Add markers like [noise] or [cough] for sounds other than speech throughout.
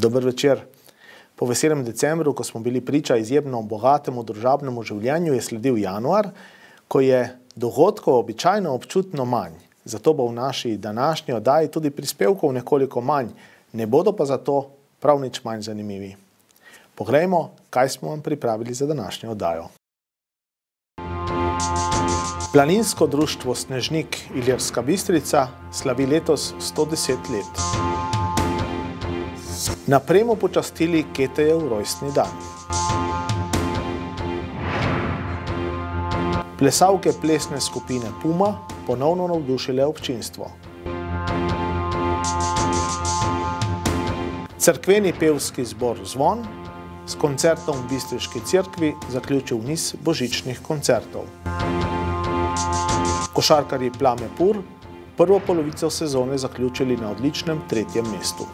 Dober večer. Po veselem decembru, ko smo bili priča izjemno bogatemu družabnemu življenju, je sledil januar, ko je dogodkov običajno občutno manj. Zato bo v naši današnji oddaji tudi prispevkov nekoliko manj, ne bodo pa zato prav nič manj zanimivi. Poglejmo, kaj smo vam pripravili za današnjo oddajo. Planinsko društvo Snežnik Iljerska Bistrica slavi letos 110 let. Na premo počastili Ketejev rojstni dan. Plesavke plesne skupine Puma ponovno navdušile občinstvo. Cerkveni pevski zbor Zvon s koncertom v Bistriški cerkvi zaključil niz božičnih koncertov. Košarkarji Plame Pur prvo polovico sezone zaključili na odličnem tretjem mestu.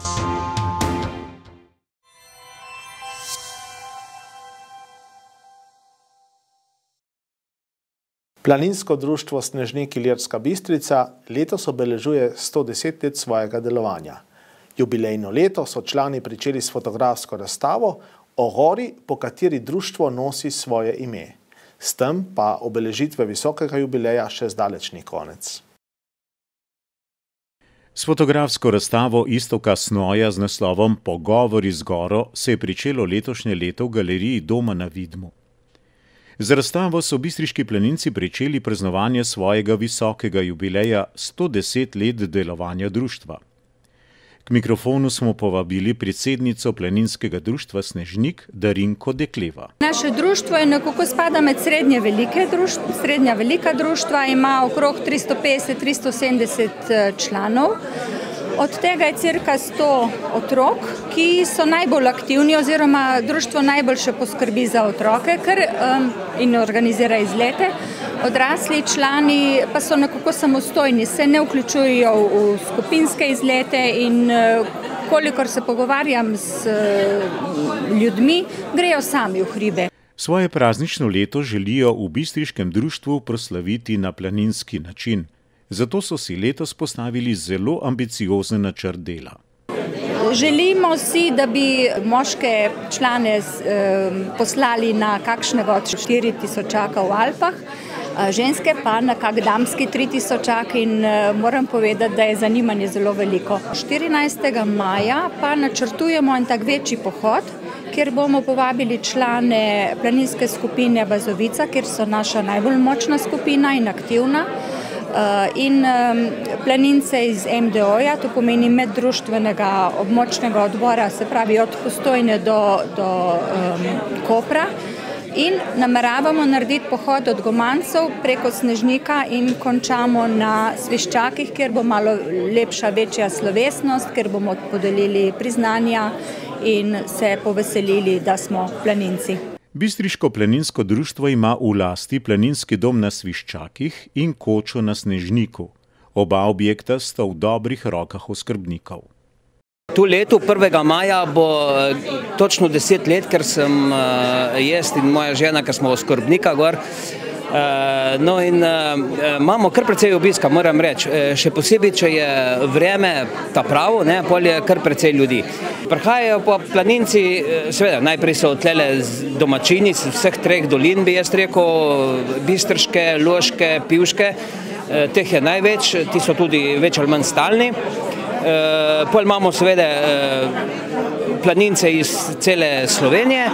Planinsko društvo Snežnik Iljerska Bistrica letos obeležuje 110 let svojega delovanja. Jubilejno leto so člani pričeli s fotografsko razstavo o gori, po kateri društvo nosi svoje ime. S tem pa obeležitve visokega jubileja še zdaleč ni konec. S fotografsko razstavo Istoka Snoja z naslovom Pogovori z goro se je pričelo letošnje leto v galeriji Doma na Vidmu. Z razstavo so bistriški planinci pričeli praznovanje svojega visokega jubileja 110 let delovanja društva. K mikrofonu smo povabili predsednico planinskega društva Snežnik Darinko Dekleva. Naše društvo je nekako spada med srednje velike društva, srednja velika društva, ima okrog 350-370 članov. Od tega je cirka 100 otrok, ki so najbolj aktivni oziroma društvo najbolj še poskrbi za otroke ker, um, in organizira izlete. Odrasli člani pa so nekako samostojni, se ne vključujejo v skupinske izlete in kolikor se pogovarjam s ljudmi, grejo sami v hribe. Svoje praznično leto želijo v bistriškem društvu proslaviti na planinski način. Zato so si letos postavili zelo ambiciozen načrt dela. Želimo si, da bi moške člane poslali na kakšnega od štiri tisočaka v Alpah, ženske pa na kak damski tri tisočak in moram povedati, da je zanimanje zelo veliko. Štirinajstega maja pa načrtujemo en tak večji pohod, kjer bomo povabili člane planinske skupine Bazovica, kjer so naša najbolj močna skupina in aktivna. In planince iz MDO-ja, to pomeni meddruštvenega območnega odbora, se pravi od Postojne do, do um, Kopra. In nameravamo narediti pohod od Gomancov preko Snežnika in končamo na Sviščakih, kjer bo malo lepša, večja slovesnost, kjer bomo podelili priznanja in se poveselili, da smo planinci. Bistriško planinsko društvo ima v lasti planinski dom na Sviščakih in kočo na Snežniku. Oba objekta sta v dobrih rokah oskrbnikov. To leto 1. maja bo točno deset let, ker sem jaz in moja žena, ker smo oskrbnika gor. No in imamo kar precej obiska, moram reči, še posebej, če je vreme ta pravo, ne, pol je kar precej ljudi. Prihajajo pa planinci, seveda, najprej so tlele domačini z vseh treh dolin, bi jaz rekel, Bistrške, Loške, Pivške, teh je največ, ti so tudi več ali manj stalni. Pol imamo seveda planince iz cele Slovenije,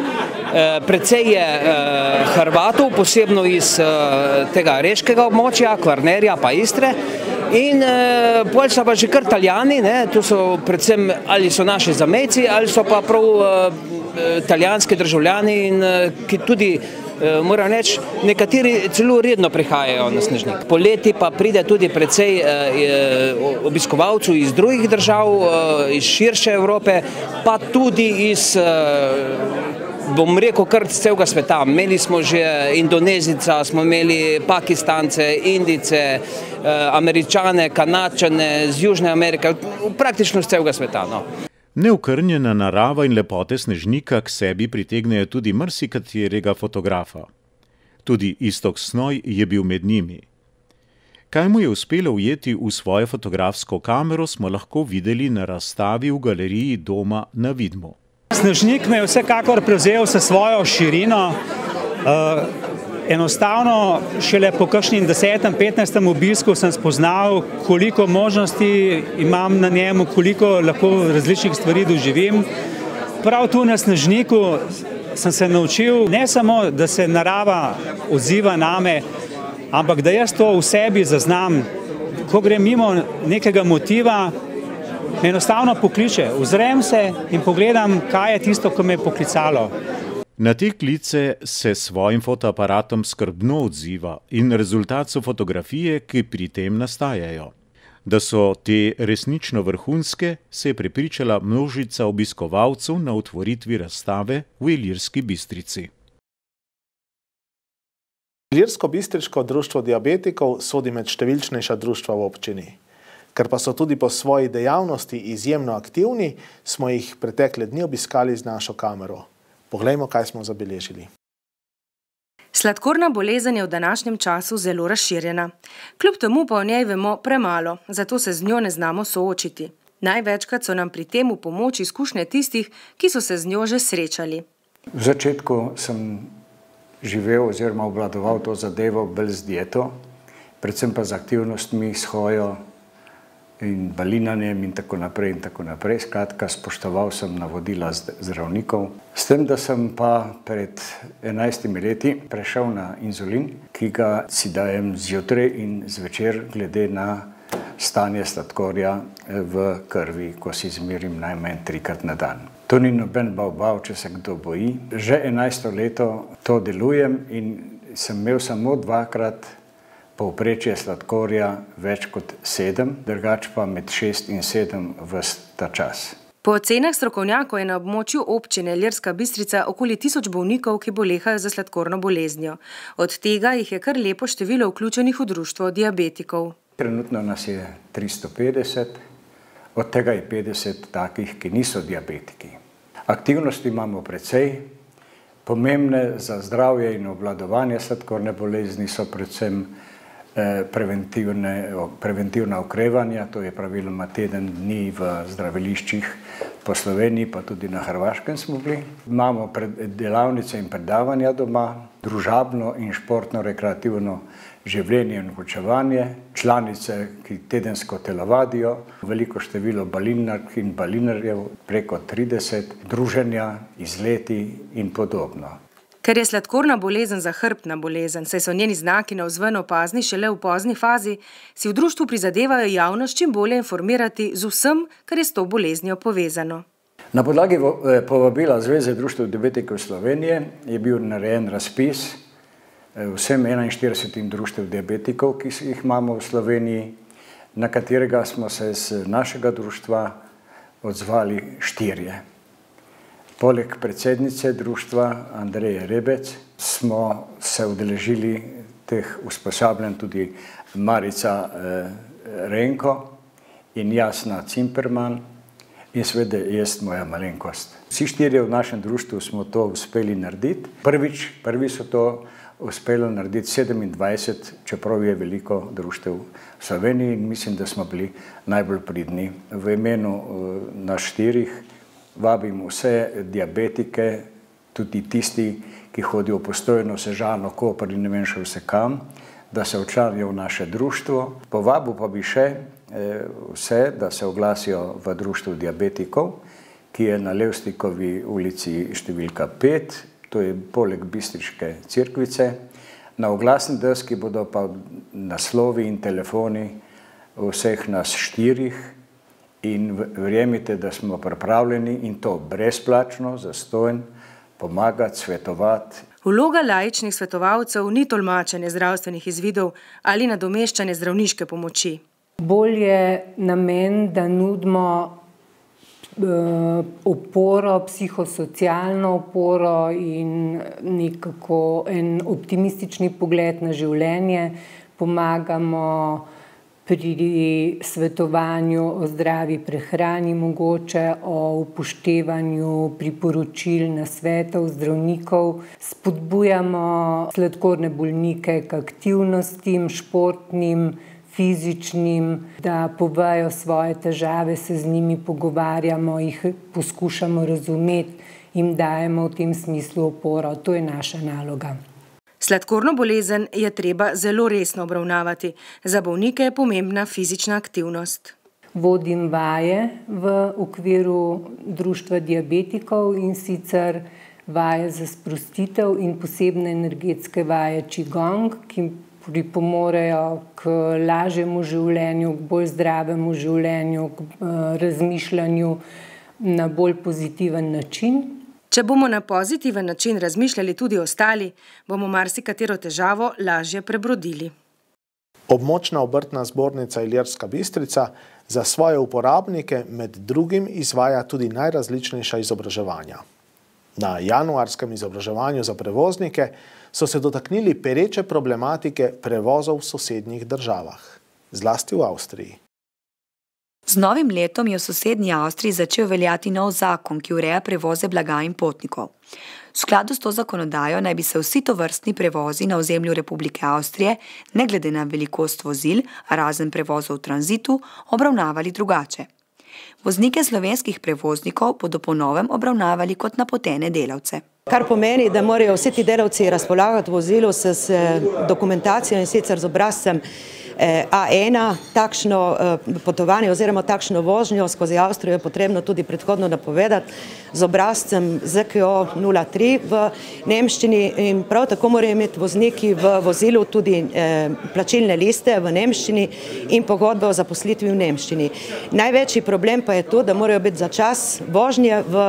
precej je Hrvatov, posebno iz tega reškega območja, Kvarnerja pa Istre. In pol so pa že kar Italijani, to so predvsem ali so naši zamejci ali so pa prav italijanski državljani in ki tudi moram reči, nekateri celo redno prihajajo na Snežnik. Poleti pa pride tudi precej obiskovalcev iz drugih držav, iz širše Evrope, pa tudi iz, bom rekel, kar celega sveta. Imeli smo že Indonezijca, smo imeli Pakistance, Indijce, Američane, Kanadčane, z Južne Amerike, praktično z celega sveta, no. Neokrnjena narava in lepote Snežnika k sebi pritegnejo tudi marsikaterega fotografa. Tudi Iztok Snoj je bil med njimi. Kaj mu je uspelo ujeti v svojo fotografsko kamero, smo lahko videli na razstavi v galeriji doma na Vidmu. Snežnik me je vsekakor prevzel s svojo širino. Uh, enostavno, šele po kakšnem 10-15 obisku sem spoznal, koliko možnosti imam na njemu, koliko lahko različnih stvari doživim. Prav tu na Snežniku sem se naučil ne samo, da se narava odziva name, ampak da jaz to v sebi zaznam. Ko grem mimo nekega motiva, me enostavno pokliče, ozrem se in pogledam, kaj je tisto, kar me je poklicalo. Na te klice se s svojim fotoaparatom skrbno odziva in rezultat so fotografije, ki pri tem nastajajo. Da so te resnično vrhunske, se je prepričala množica obiskovalcev na otvoritvi razstave v Ilirski bistrici. Ilirsko-bistriško društvo diabetikov sodi med številčnejša društva v občini. Ker pa so tudi po svoji dejavnosti izjemno aktivni, smo jih pretekle dni obiskali z našo kamero. Poglejmo, kaj smo zabeležili. Sladkorna bolezen je v današnjem času zelo razširjena. Kljub temu pa o njej vemo premalo, zato se z njo ne znamo soočiti. Največkrat so nam pri tem v pomoč izkušnje tistih, ki so se z njo že srečali. V začetku sem živel oziroma obvladoval to zadevo bolj z dieto, predvsem pa z aktivnostmi, s hojo in balinanjem in tako naprej in tako naprej. Skratka, spoštoval sem navodila zdravnikov. S tem, da sem pa pred 11 leti prešel na inzulin, ki ga si dajem zjutraj in zvečer glede na stanje sladkorja v krvi, ko si izmerim najmanj trikrat na dan. To ni noben bav, če se kdo boji. Že 11 leto to delujem in sem imel samo dvakrat povprečje sladkorja več kot sedem, drugač pa med šest in sedem v ta čas. Po ocenah strokovnjakov je na območju občine Ljerska Bistrica okoli tisoč bolnikov, ki bolehajo za sladkorno boleznjo. Od tega jih je kar lepo število vključenih v društvo diabetikov. Trenutno nas je 350, od tega je 50 takih, ki niso diabetiki. Aktivnosti imamo precej, pomembne za zdravje in obvladovanje sladkorne bolezni so predvsem preventivna okrevanja, to je praviloma teden dni v zdraviliščih po Sloveniji, pa tudi na Hrvaškem smo bili. Imamo delavnice in predavanja doma, družabno in športno-rekreativno življenje in vključevanje, članice, ki tedensko telovadijo, veliko število balinark in balinarjev, preko 30, druženja, izleti in podobno. Ker je sladkorna bolezen zahrbtna bolezen, saj so njeni znaki na vzven opazni šele v pozni fazi, si v društvu prizadevajo javnost čim bolje informirati z vsem, kar je s to boleznijo povezano. Na podlagi povabila Zveze društva diabetikov Slovenije je bil narejen razpis vsem 41 društv diabetikov, ki jih imamo v Sloveniji, na katerega smo se z našega društva odzvali štirje. Poleg predsednice društva Andreje Rebec smo se udeležili teh usposabljanj tudi Marica Renko in Jasna Cimperman in seveda jaz moja malenkost. Vsi štirje v našem društvu smo to uspeli narediti. Prvič, prvi so to uspelo narediti 27, čeprav je veliko društev v Sloveniji in mislim, da smo bili najbolj pridni. V imenu nas štirih vabim vse diabetike, tudi tisti, ki hodijo postojno sežano, kopr in ne vem še vse kam, da se včlanijo v naše društvo. Povabil pa bi še vse, da se oglasijo v društvu diabetikov, ki je na Levstikovi ulici številka 5, to je poleg Bistriške cirkvice. Na oglasni deski bodo pa naslovi in telefoni vseh nas štirih, in verjemite, da smo pripravljeni in to brezplačno, zastojn, pomagati, svetovati. Vloga laičnih svetovalcev ni tolmačenje zdravstvenih izvidov ali nadomeščanje zdravniške pomoči. Bolj je namen, da nudimo oporo, psihosocialno oporo in nekako en optimistični pogled na življenje. Pomagamo pri svetovanju o zdravi prehrani mogoče, o upoštevanju priporočil, nasvetov zdravnikov. Spodbujamo sladkorne bolnike k aktivnostim, športnim, fizičnim, da povejo svoje težave, se z njimi pogovarjamo, jih poskušamo razumeti, jim dajemo v tem smislu oporo. To je naša naloga. Sladkorno bolezen je treba zelo resno obravnavati. Za bolnike je pomembna fizična aktivnost. Vodim vaje v okviru Društva diabetikov in sicer vaje za sprostitev in posebne energetske vaje Qigong, ki pripomorejo k lažjemu življenju, k bolj zdravemu življenju, k razmišljanju na bolj pozitiven način. Če bomo na pozitiven način razmišljali tudi ostali, bomo marsikatero težavo lažje prebrodili. Območna obrtna zbornica Iljerska Bistrica za svoje uporabnike med drugim izvaja tudi najrazličnejša izobraževanja. Na januarskem izobraževanju za prevoznike so se dotaknili pereče problematike prevozov v sosednjih državah, zlasti v Avstriji. Z novim letom je v sosednji Avstriji začel veljati nov zakon, ki ureja prevoze blaga in potnikov. V skladu s to zakonodajo naj bi se vsi tovrstni prevozi na ozemlju Republike Avstrije, ne glede na velikost vozil, razen prevozov v tranzitu, obravnavali drugače. Voznike slovenskih prevoznikov bodo po novem obravnavali kot napotene delavce. Kar pomeni, da morajo vsi ti delavci razpolagati vozilu s dokumentacijo in sicer z obrazcem A1, takšno potovanje oziroma takšno vožnjo skozi Avstrijo je potrebno tudi predhodno napovedati z obrazcem ZKO 03 v nemščini in prav tako morajo imeti vozniki v vozilu tudi plačilne liste v nemščini in pogodbe o zaposlitvi v nemščini. Največji problem pa je to, da morajo biti za čas vožnje v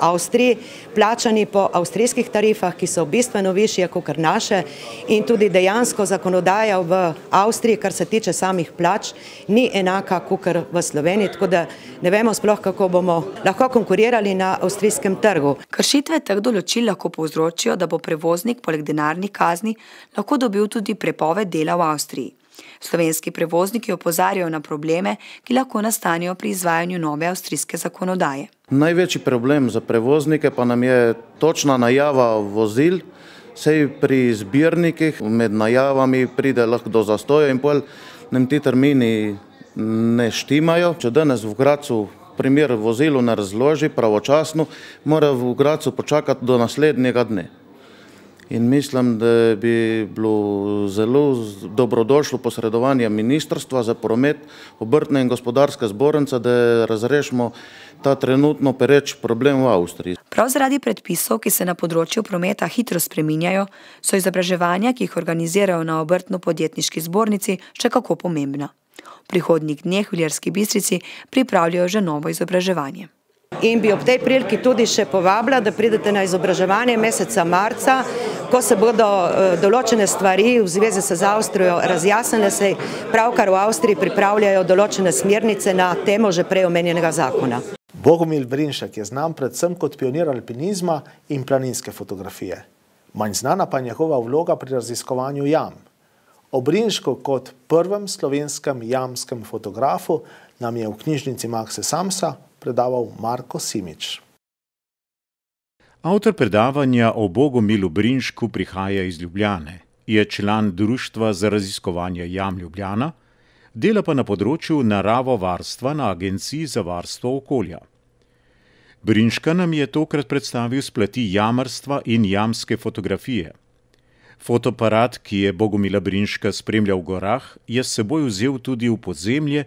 Avstriji plačani po avstrijskih tarifah, ki so bistveno višje kakor naše in tudi dejansko zakonodaja v Avstriji, kar se tiče samih plač, ni enaka kakor v Sloveniji, tako da ne vemo sploh, kako bomo lahko konkurirali na avstrijskem trgu. Kršitve teh določil lahko povzročijo, da bo prevoznik poleg denarnih kazni lahko dobil tudi prepoved dela v Avstriji. Slovenski prevozniki opozarjajo na probleme, ki lahko nastanejo pri izvajanju nove avstrijske zakonodaje. Največji problem za prevoznike pa nam je točna najava vozil, saj pri zbirnikih med najavami pride lahko do zastoja in pol nam ti termini ne štimajo. Če danes v Gradcu primer vozilu ne razloži pravočasno, mora v Gradcu počakati do naslednjega dne. In mislim, da bi bilo zelo dobrodošlo posredovanje Ministrstva za promet, obrtne in gospodarske zbornice, da razrešimo ta trenutno pereč problem v Avstriji. Prav zaradi predpisov, ki se na področju prometa hitro spreminjajo, so izobraževanja, ki jih organizirajo na obrtno-podjetniški zbornici, še kako pomembna. V prihodnjih dneh v Iljerski Bistrici pripravljajo že novo izobraževanje. In bi ob tej priliki tudi še povabila, da pridete na izobraževanje meseca marca, ko se bodo določene stvari v zvezi z Avstrijo razjasnile, saj pravkar v Avstriji pripravljajo določene smernice na temo že prej omenjenega zakona. Bogomil Brinšek je znan predvsem kot pionir alpinizma in planinske fotografije. Manj znana pa je njegova vloga pri raziskovanju jam. O Brinšku kot prvem slovenskem jamskem fotografu nam je v knjižnici Maxe Samsa predaval Marko Simič. Avtor predavanja o Bogomilu Brinšku prihaja iz Ljubljane. Je član Društva za raziskovanje jam Ljubljana, dela pa na področju naravovarstva na Agenciji za varstvo okolja. Brinška nam je tokrat predstavil spleti jamarstva in jamske fotografije. Fotoaparat, ki je Bogomila Brinška spremljal v gorah, je seboj vzel tudi v podzemlje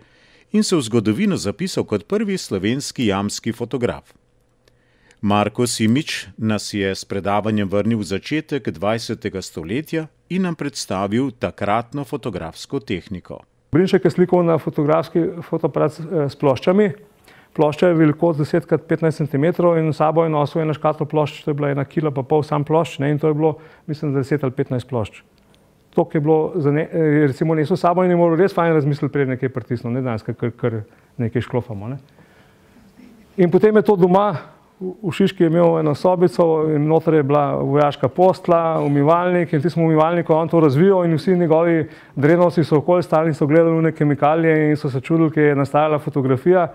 in se v zgodovino zapisal kot prvi slovenski jamski fotograf. Marko Simič nas je s predavanjem vrnil v začetek 20. stoletja in nam predstavil takratno fotografsko tehniko. Brinšek je slikal na fotografski fotoaparat s ploščami. Plošča je krat petnajst centimetrov in s sabo je nosil eno škatlo plošč, to je bila ena kila pa pol samo plošč, ne, in to je bilo, mislim, da deset ali petnajst plošč. Toliko je bilo za recimo nesel s sabo in je moral res fajn razmisliti, preden je kaj pritisnil, ne danes kar, kar nekaj šklofamo, ne. In potem je to doma, v Šiški je imel eno sobico in noter je bila vojaška postelja, umivalnik in v tistem umivalniku on to razvijal in vsi njegovi drenovci so okoli stali in so gledali one kemikalije in so se čudili, kaj je nastajala fotografija.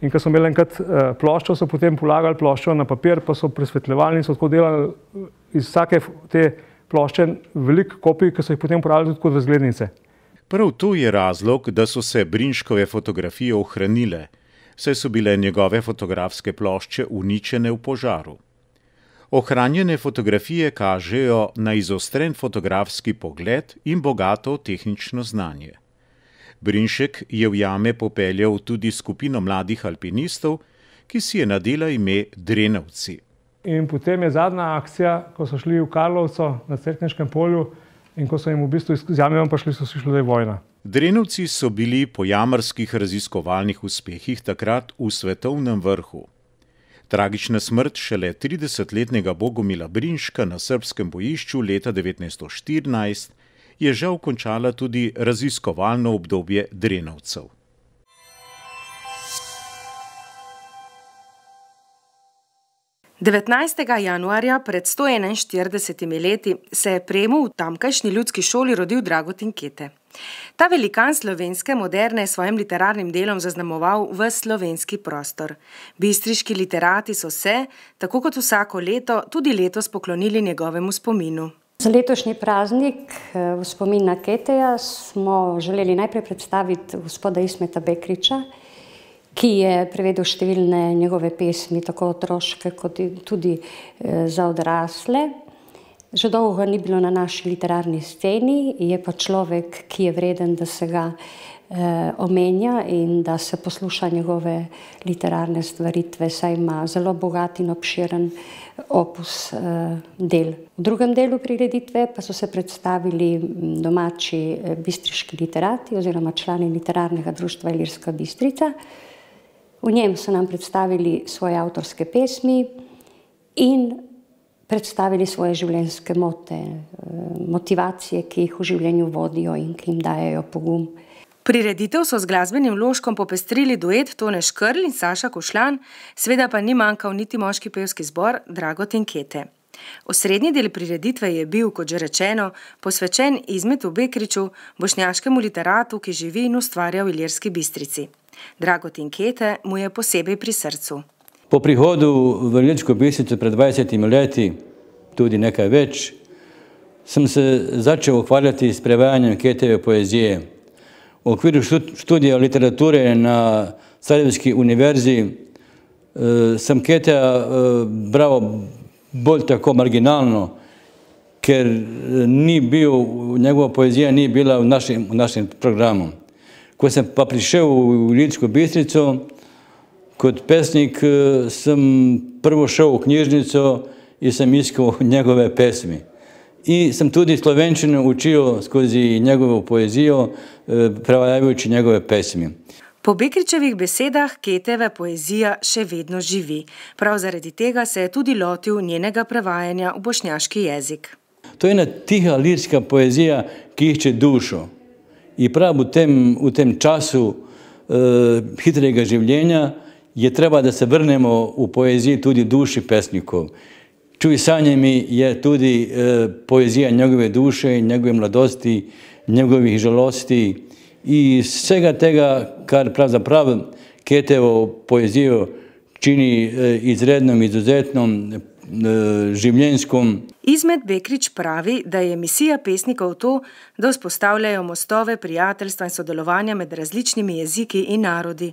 In ko so imeli enkrat ploščo, so potem polagali ploščo na papir, pa so presvetljevali in so tako delali iz vsake te plošče veliko kopij, ki so jih potem uporabljali tudi kot razglednice. Prav to je razlog, da so se Brinškove fotografije ohranile, saj so bile njegove fotografske plošče uničene v požaru. Ohranjene fotografije kažejo na izostren fotografski pogled in bogato tehnično znanje. Brinšek je v jame popeljal tudi skupino mladih alpinistov, ki si je nadela ime Drenovci. In potem je zadnja akcija, ko so šli v Karlovco na Cerkniškem polju in ko so jim v bistvu iz jame prišli, so si šli, da je vojna. Drenovci so bili po jamarskih raziskovalnih uspehih takrat v svetovnem vrhu. Tragična smrt šele 30-letnega Bogomila Brinška na srpskem bojišču leta 1914 je žal končala tudi raziskovalno obdobje Drenovcev. 19. januarja pred 141 leti se je premu v tamkajšnji ljudski šoli rodil Dragotin Kete. Ta velikan slovenske moderne je svojim literarnim delom zaznamoval v slovenski prostor. Bistriški literati so se, tako kot vsako leto, tudi letos poklonili njegovemu spominu. Za letošnji praznik eh, v spomin na Keteja smo želeli najprej predstaviti gospoda Ismeta Bekriča, ki je prevedel številne njegove pesmi, tako otroške, kot tudi eh, za odrasle. Že dolgo ni bilo na naši literarni sceni, je pa človek, ki je vreden, da se ga eh, omenja in da se posluša njegove literarne stvaritve, saj ima zelo bogat in obširen opus eh, del. V drugem delu prireditve pa so se predstavili domači eh, bistriški literati oziroma člani literarnega društva Ilirska Bistrica. V njem so nam predstavili svoje avtorske pesmi in predstavili svoje življenjske mote, eh, motivacije, ki jih v življenju vodijo in ki jim dajo pogum. Prireditev so z glasbenim ložkom popestrili duet Tone Škrl in Saša Košlan, sveda pa ni manjkal niti moški pevski zbor Dragotin Kete. Osrednji del prireditve je bil, kot že rečeno, posvečen Izmetu Bekriču, bošnjaškemu literatu, ki živi in ustvarja v Iljerski bistrici. Dragotin Kete mu je posebej pri srcu. Po prihodu v Iljersko bistrico pred 20 leti, tudi nekaj več, sem se začel ukvarjati s prevajanjem Keteve poezije. V okviru študija literature na Sarajevski univerzi eh, sem Keteja eh, bral bolj tako marginalno, ker ni bil, njegova poezija ni bila v našem, v našem programu. Ko sem pa prišel v Ilirsko bistrico, kot pesnik sem prvo šel v knjižnico in sem iskal [laughs] njegove pesmi. In sem tudi slovenčino učil skozi njegovo poezijo, prevajajoči njegove pesmi. Po Bekričevih besedah Keteve poezija še vedno živi. Prav zaradi tega se je tudi lotil njenega prevajanja v bošnjaški jezik. To je ena tiha lirska poezija, ki išče dušo. In prav v tem, v tem času uh, hitrega življenja je treba, da se vrnemo v poeziji tudi duši pesnikov. Čuj sanjami je tudi uh, poezija njegove duše, njegove mladosti, njegovih žalosti in vsega tega, kar pravzaprav Ketevo poezijo čini uh, izrednom, izuzetnom, življenjskom. Izmed Bekrič pravi, da je misija pesnikov to, da vzpostavljajo mostove prijateljstva in sodelovanja med različnimi jeziki in narodi.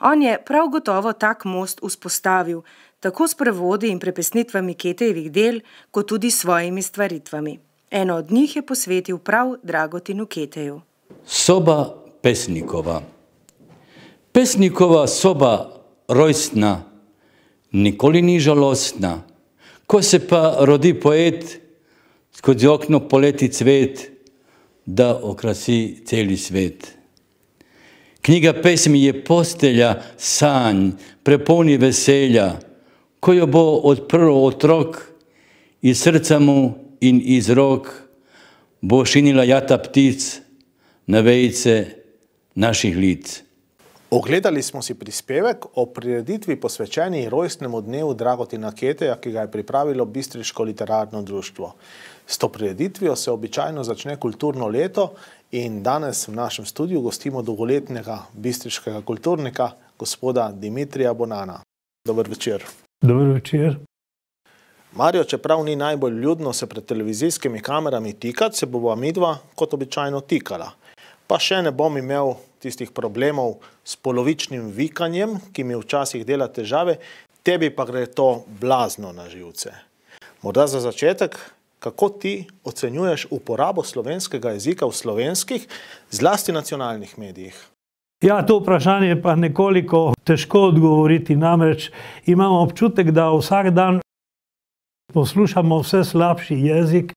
On je prav gotovo tak most vzpostavil, tako s prevodi in prepesnitvami Ketejevih del, kot tudi s svojimi stvaritvami. Eno od njih je posvetil prav Dragotinu Keteju. Soba pesnikova. Pesnikova soba rojstna, nikoli ni žalostna. Ko se pa rodi poet, skozi okno poleti cvet, da okrasi celi svet. Knjiga pesmi je postelja sanj, prepolni veselja, ko jo bo odprl otrok iz srca mu in iz rok, bo šinila jata ptic na vejice naših lic. Ogledali smo si prispevek o prireditvi posvečeni rojstnemu dnevu Dragotina Keteja, ki ga je pripravilo Bistriško literarno društvo. S to prireditvijo se običajno začne kulturno leto in danes v našem studiu gostimo dolgoletnega bistriškega kulturnika, gospoda Dimitrija Bonana. Dobar večer. Dobar večer. Marijo, čeprav ni najbolj ljudno se pred televizijskimi kamerami tikati, se bova midva kot običajno tikala. pa še ne bom imel tistih problemov s polovičnim vikanjem, ki mi včasih dela težave, tebi pa gre to blazno na živce. Morda za začetek, kako ti ocenjuješ uporabo slovenskega jezika v slovenskih, zlasti nacionalnih medijih? Ja, to vprašanje je pa nekoliko težko odgovoriti, namreč imamo občutek, da vsak dan poslušamo vse slabši jezik,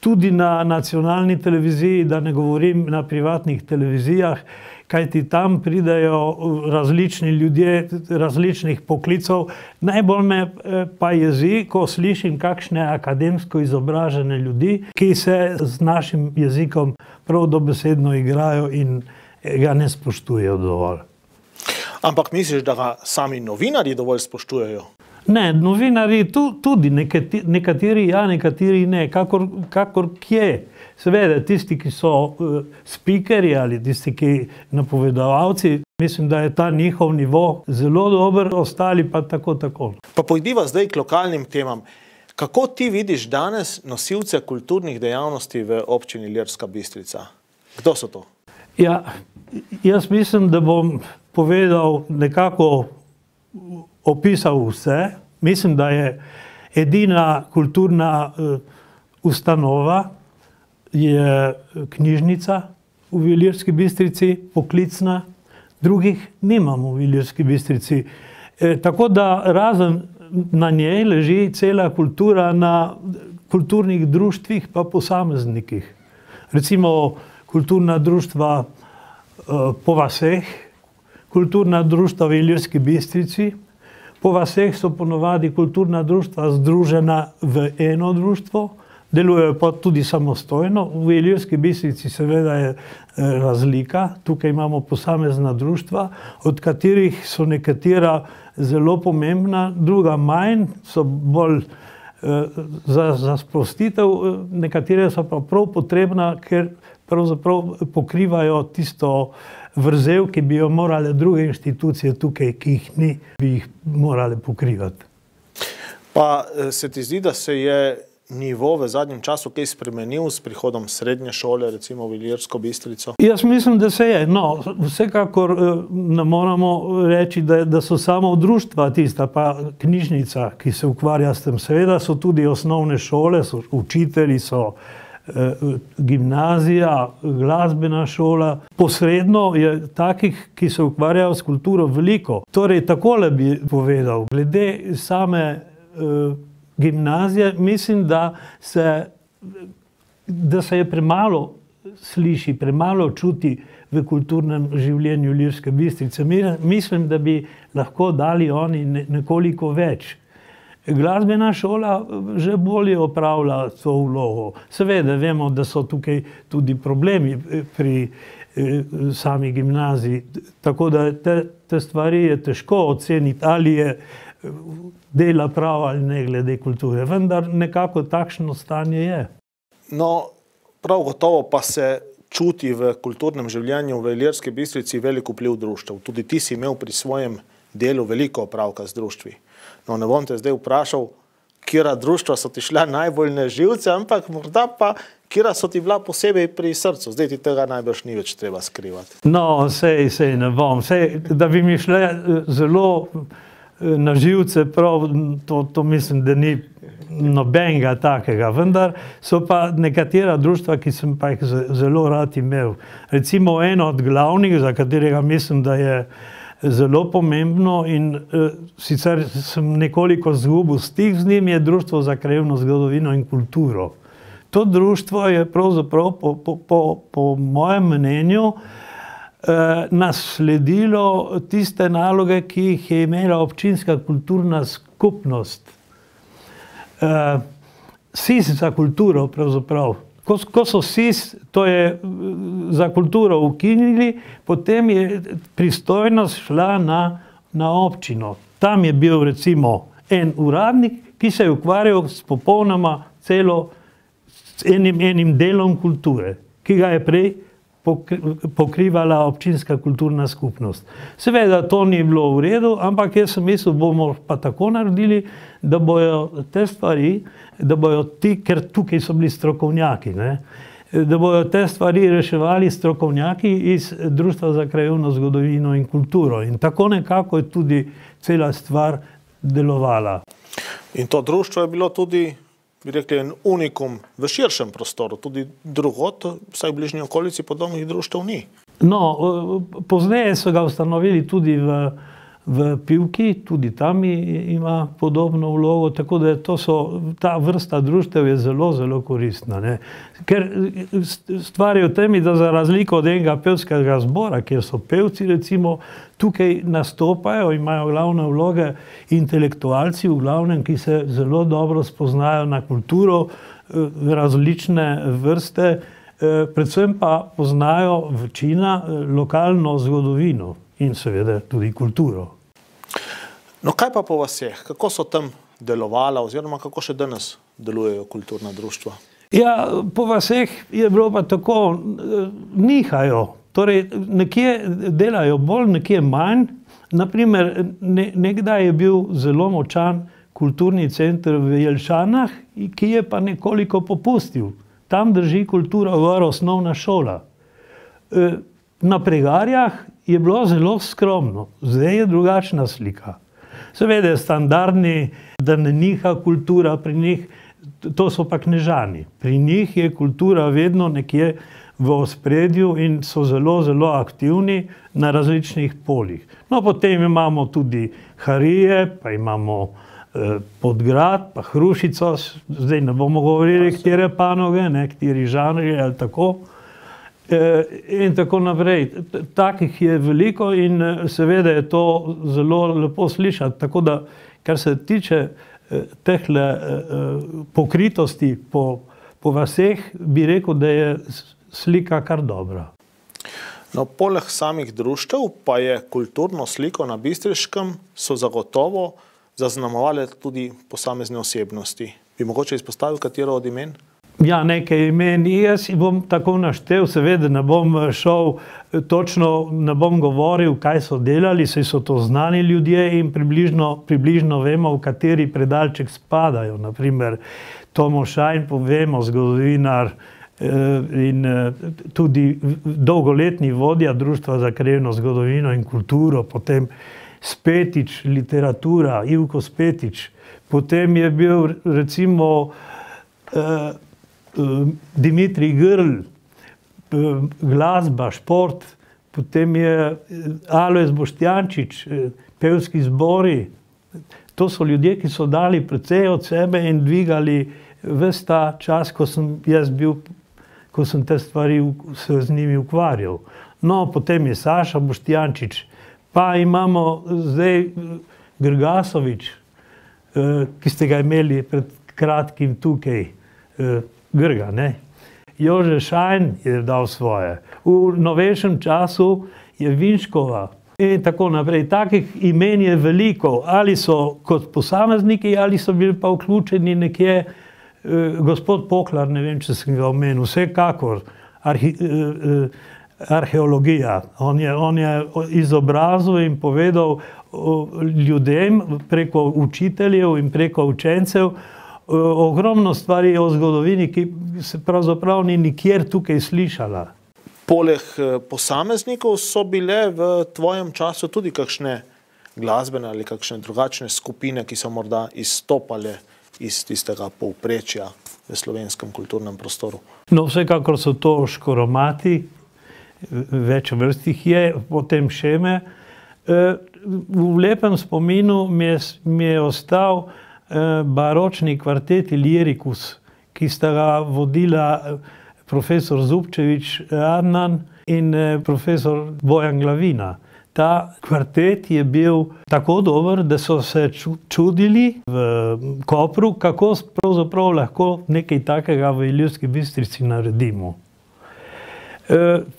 tudi na nacionalni televiziji, da ne govorim na privatnih televizijah, kajti tam pridejo različni ljudje različnih poklicov. Najbolj me eh, pa jezi, ko slišim kakšne akademsko izobražene ljudi, ki se z našim jezikom prav dobesedno igrajo in ga ne spoštujejo dovolj. Ampak misliš, da ga sami novinari dovolj spoštujejo? Ne, novinari tu, tudi, nekateri, nekateri ja, nekateri ne, kakor, kakor kje. Seveda, tisti, ki so uh, spikeri ali tisti, ki napovedovalci, mislim, da je ta njihov nivo zelo dober, ostali pa tako tako. Pa pojdiva zdaj k lokalnim temam. Kako ti vidiš danes nosilce kulturnih dejavnosti v občini Ljerska Bistrica? Kdo so to? Ja, jaz mislim, da bom povedal nekako opisal vse. Mislim, da je edina kulturna uh, ustanova, je eh, knjižnica v Viljerski bistrici, poklicna, drugih nimamo v Viljerski bistrici. E, tako da razen na njej leži cela kultura na kulturnih društvih pa posameznikih. Recimo kulturna društva uh, po vaseh, kulturna društva v Viljerski bistrici, Po vaseh so ponovadi kulturna društva združena v eno društvo, delujejo pa tudi samostojno. V Ilirski bistrici seveda je razlika. Tukaj imamo posamezna društva, od katerih so nekatera zelo pomembna, druga manj, so bolj za, za sprostitev, nekatere so pa prav potrebna, ker pravzaprav pokrivajo tisto vrzel, ki bi jo morale druge inštitucije tukaj, ki jih ni, bi jih morale pokrivati. Pa se ti zdi, da se je nivo v zadnjem času kaj spremenil s prihodom srednje šole, recimo v Ilirsko bistrico? Jaz mislim, da se je. No, vsekakor ne moramo reči, da, da so samo društva tista, pa knjižnica, ki se ukvarja s tem. Seveda so tudi osnovne šole, so učitelji, so gimnazija, glasbena šola. Posredno je takih, ki se ukvarjajo s kulturo, veliko. Torej, takole bi povedal, glede same uh, gimnazije, mislim, da se, da se je premalo sliši, premalo čuti v kulturnem življenju Lirske bistrice. Mislim, da bi lahko dali oni nekoliko več. Glasbena šola že bolje opravlja to vlogo. Seveda, vemo, da so tukaj tudi problemi pri sami gimnaziji, tako da te, te stvari je težko oceniti, ali je dela prav ali ne glede kulture. Vendar nekako takšno stanje je. No, prav gotovo pa se čuti v kulturnem življenju v Iljerski bistrici veliko vpliv društva. Tudi ti si imel pri svojem delu veliko opravka z društvi. No, ne bom te zdaj vprašal, kera društva so ti šla najbolj na živce, ampak morda pa, kera so ti bila posebej pri srcu. Zdaj ti tega najbrž ni več treba skrivati. No, sej, sej ne bom. Sej, da bi mi šle zelo na živce, prav, to, to mislim, da ni nobenega takega. Vendar so pa nekatera društva, ki sem pa jih zelo rad imel. Recimo eno od glavnih, za katerega mislim, da je zelo pomembno in uh, sicer sem nekoliko zgubil stik z njim, je Društvo za krajevno zgodovino in kulturo. To društvo je pravzaprav po, po, po, po mojem mnenju uh, nasledilo tiste naloge, ki jih je imela občinska kulturna skupnost. Uh, SIS za kulturo pravzaprav. Ko, ko so SIS, to je za kulturo ukinili, potem je pristojnost šla na, na občino. Tam je bil recimo en uradnik, ki se je ukvarjal s popolnoma celo s enim, enim delom kulture, ki ga je prej pokrivala občinska kulturna skupnost. Seveda to ni bilo v redu, ampak jaz sem mislil, bomo pa tako naredili, da bojo te stvari, da bojo ti, ker tukaj so bili strokovnjaki, ne, da bodo te stvari reševali strokovnjaki iz Društva za krajovno zgodovino in kulturo. In tako nekako je tudi cela stvar delovala. In to društvo je bilo tudi, bi rekli, en unikum v širšem prostoru, tudi drugot, vsaj v bližnji okolici podobnih društv ni. No, pozneje so ga ustanovili tudi v v Pivki, tudi tam ima podobno vlogo, tako da so, ta vrsta društev je zelo, zelo koristna. Ne. Ker stvar je v tem, da za razliko od enega pevskega zbora, kjer so pevci recimo, tukaj nastopajo, imajo glavne vloge intelektualci v glavnem, ki se zelo dobro spoznajo na kulturo, eh, različne vrste, eh, predvsem pa poznajo večina eh, lokalno zgodovino in seveda tudi kulturo. No, kaj pa po vaseh, kako so tam delovala, oziroma kako še danes delujejo kulturna društva? Ja, po vaseh je bilo pa tako, nihajo. Torej, nekje delajo bolj, nekje manj. Naprimer, ne, nekdaj je bil zelo močan kulturni center v Jelšanah, ki je pa nekoliko popustil. Tam drži kultura gor osnovna šola. E, na pregarjah je bilo zelo skromno, zdaj je drugačna slika. Seveda je standardni, da ne niha kultura pri njih, to so pa knežani. Pri njih je kultura vedno nekje v ospredju in so zelo, zelo aktivni na različnih poljih. No, potem imamo tudi Harije, pa imamo eh, Podgrad, pa Hrušico, zdaj ne bomo govorili, katere panoge, ne, kateri žanri ali tako. Eh, in tako naprej. Takih je veliko in eh, seveda je to zelo lepo slišati. Tako da, kar se tiče eh, teh pokritosti po, po vseh, bi rekel, da je slika kar dobra. No, poleg samih društev, pa je kulturno sliko na Bistriškem so zagotovo zaznamovali tudi posamezne osebnosti. Bi mogoče izpostavil katero od imen? Ja, nekaj imen. Jaz bom tako naštel, seveda ne bom eh, šel eh, točno, ne bom govoril, kaj so delali, saj so to znani ljudje in približno, približno vemo, v kateri predalček spadajo. Naprimer, Tomo Šajn, povemo, zgodovinar eh, in tudi dolgoletni vodja Društva za krevno zgodovino in kulturo, potem Spetič, literatura, Ivko Spetič, potem je bil recimo uh, Dimitri Grl, uh, glasba, šport, potem je eh, Alois Boštjančič, uh, pevski zbori. To so ljudje, ki so dali precej od sebe in dvigali vse ta čas, ko sem jaz bil, ko sem te stvari se z njimi ukvarjal. No, potem je Saša Boštjančič, pa imamo zdaj Grgasovič, ki ste ga imeli pred kratkim tukaj, Grga. Ne? Jože Šajn je dal svoje. V novejšem času je Vinškova in tako naprej. Takih imen je veliko, ali so kot posamezniki, ali so bili pa vključeni nekje. Eh, gospod Poklar, ne vem, če sem ga omenil, vsekakor arhi, eh, eh, arheologija. On je, on je izobrazil in povedal ljudem preko učiteljev in preko učencev, ogromno stvari o zgodovini, ki se pravzaprav ni nikjer tukaj slišala. Poleg eh, posameznikov so bile v tvojem času tudi kakšne glasbene ali kakšne drugačne skupine, ki so morda izstopale iz tistega povprečja v slovenskem kulturnem prostoru. No, vsekakor so to škoromati, več vrstih je, potem šeme. Eh, v lepem spominu mi je, mi je ostal baročni kvartet Lirikus, ki sta ga vodila eh, profesor Zubčevič Adnan in eh, profesor Bojan Glavina. Ta kvartet je bil tako dober, da so se čudili v Kopru, kako lahko nekaj takega v Iljski bistrici naredimo.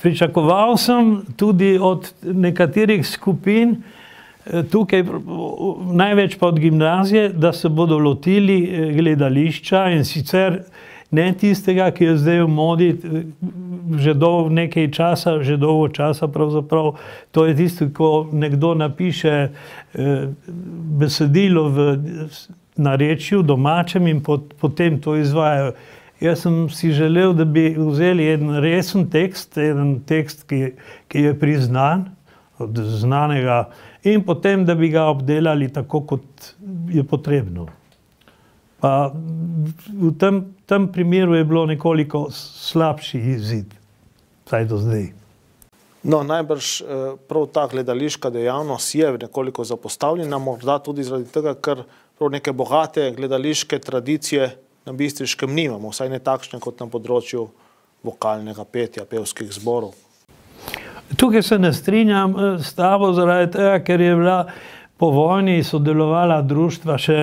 Pričakoval sem tudi od nekaterih skupin, Eh, tukaj največ pa od gimnazije, da se bodo lotili eh, gledališča in sicer ne tistega, ki je zdaj v modi eh, že dolgo nekaj časa, že dolgo časa pravzaprav, to je tisto, ko nekdo napiše besedilo v narečju domačem in potem to izvajajo. Jaz sem si želel, da bi vzeli en resen tekst, en tekst, ki, ki je priznan od znanega, in potem, da bi ga obdelali tako, kot je potrebno. Pa v tem, tem primeru je bilo nekoliko slabši izid, vsaj do zdaj. No, najbrž prav ta gledališka dejavnost je nekoliko zapostavljena, morda tudi zaradi tega, ker prav neke bogate gledališke tradicije na Bistriškem nimamo, vsaj ne takšne kot na področju vokalnega petja, pevskih zborov. Tukaj se ne strinjam s tabo zaradi tega, ker je bila po vojni sodelovala društva, še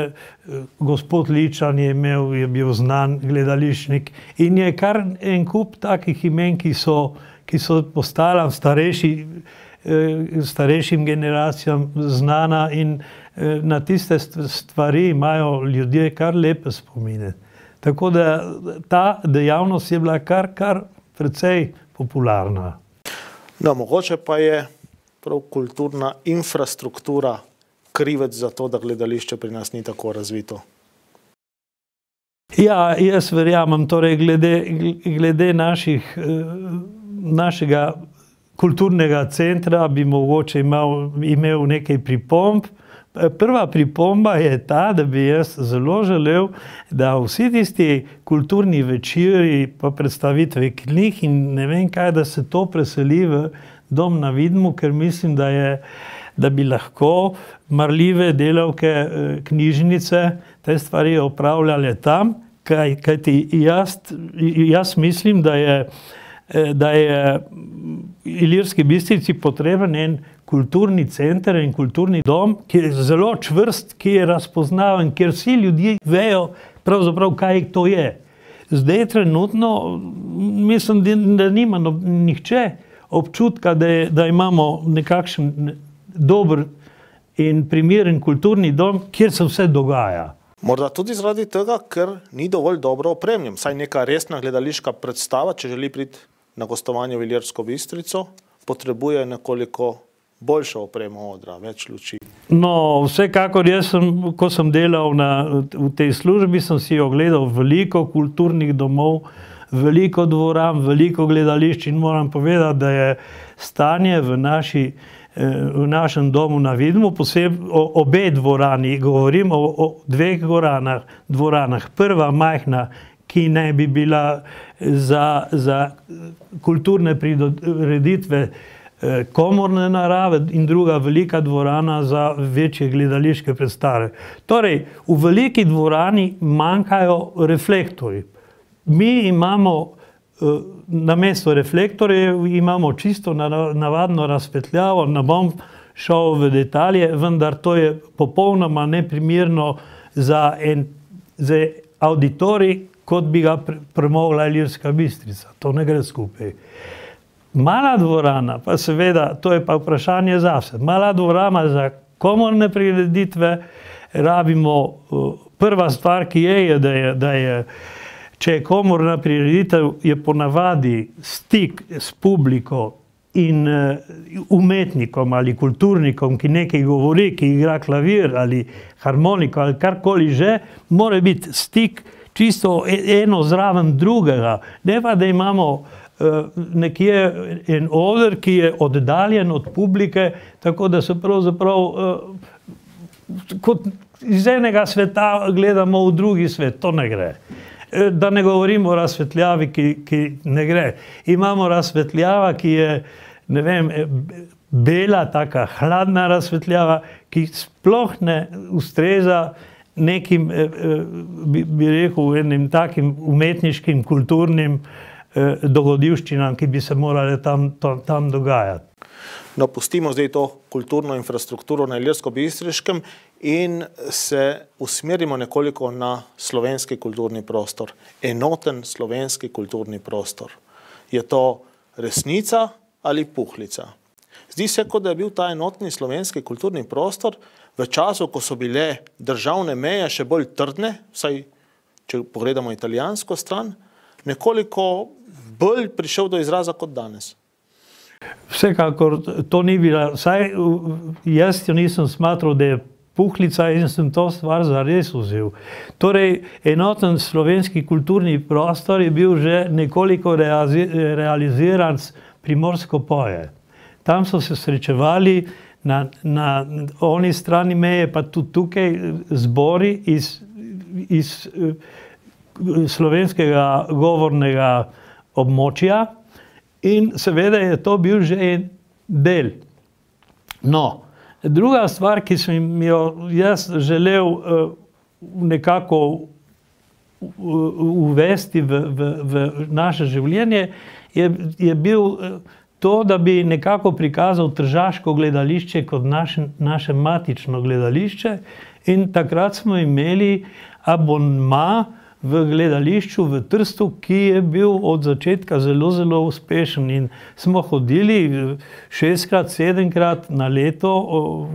gospod Ličan je imel, je bil znan gledališčnik in je kar en kup takih imen, ki so, ki so postala starejši, starejšim generacijam znana in na tiste stvari imajo ljudje kar lepe spomine. Tako da ta dejavnost je bila kar, kar precej popularna. No, mogoče pa je prav kulturna infrastruktura krivec za to, da gledališče pri nas ni tako razvito. Ja, jaz verjamem, torej glede, glede naših, našega kulturnega centra bi mogoče imel, imel nekaj pripomb. Prva pripomba je ta, da bi jaz zelo želel, da vsi tisti kulturni večeri pa predstavitve knjig in ne vem kaj, da se to preseli v Dom na Vidmu, ker mislim, da je, da bi lahko marljive delavke knjižnice te stvari opravljale tam, kaj, kajti jaz, jaz mislim, da je, da je Ilirski Bistrici potreben en kulturni center, en kulturni dom, ki je zelo čvrst, ki je razpoznaven, kjer vsi ljudje vejo kaj to je. Zdaj trenutno mislim, da nima nihče občutka, da je, da imamo nekakšen dober in primeren kulturni dom, kjer se vse dogaja. Morda tudi zaradi tega, ker ni dovolj dobro opremljen, vsaj neka resna gledališka predstava, če želi priti na gostovanje v Ilirsko Bistrico, potrebuje nekoliko boljšo opremo odra, več luči. No, vsekakor jaz sem, ko sem delal na, v tej službi, sem si ogledal veliko kulturnih domov, veliko dvoran, veliko gledališč in moram povedati, da je stanje v naši, v našem domu na Vidmu, obe dvorani, govorim o, o dveh dvoranah, dvoranah. Prva majhna, ki naj bi bila za, za kulturne prireditve komorne narave in druga velika dvorana za večje gledališke predstave. Torej, v veliki dvorani manjkajo reflektorji. Mi imamo namesto reflektorjev imamo čisto navadno razsvetljavo, ne bom šel v detalje, vendar to je popolnoma neprimerno za en, za avditorij, kot bi ga premogla Ilirska Bistrica. To ne gre skupaj. Mala dvorana, pa seveda, to je pa vprašanje zase. Mala dvorana za komorne prireditve, rabimo, prva stvar, ki je, je, da je, da je, če je komorna prireditev, je ponavadi stik s publiko in umetnikom ali kulturnikom, ki nekaj govori, ki igra klavir ali harmoniko ali karkoli že, mora biti stik čisto eno zraven drugega. Ne pa, da imamo nekje en oder, ki je oddaljen od publike, tako da se pravzaprav kot iz enega sveta gledamo v drugi svet. To ne gre. Da ne govorim o razsvetljavi, ki, ki ne gre. Imamo razsvetljava, ki je, ne vem, bela, taka hladna razsvetljava, ki sploh ne ustreza nekim, bi, bi rekel, enim takim umetniškim, kulturnim dogodivščinam, ki bi se morale tam, tam dogajati. No, pustimo zdaj to kulturno infrastrukturo na Ilirsko-Bistriškem in se usmerimo nekoliko na slovenski kulturni prostor. Enoten slovenski kulturni prostor. Je to resnica ali puhlica? Zdi se, kot da je bil ta enotni slovenski kulturni prostor v času, ko so bile državne meje še bolj trdne, vsaj če pogledamo italijansko stran, nekoliko bolj prišel do izraza kot danes. Vsekakor to ni bila, vsaj jaz jo nisem smatral, da je puhlica in sem to stvar zares vzel. Torej, enoten slovenski kulturni prostor je bil že nekoliko realiziran s primorsko poje. Tam so se srečevali na, na oni strani meje, pa tudi tukaj zbori iz, iz slovenskega govornega območja in seveda je to bil že en del. No, druga stvar, ki sem jo jaz želel uh, nekako uvesti v, v, v naše življenje, je, je bil to, da bi nekako prikazal tržaško gledališče kot naše, naše matično gledališče in takrat smo imeli abonma, v gledališču v Trstu, ki je bil od začetka zelo, zelo uspešen. In smo hodili šestkrat, sedemkrat na leto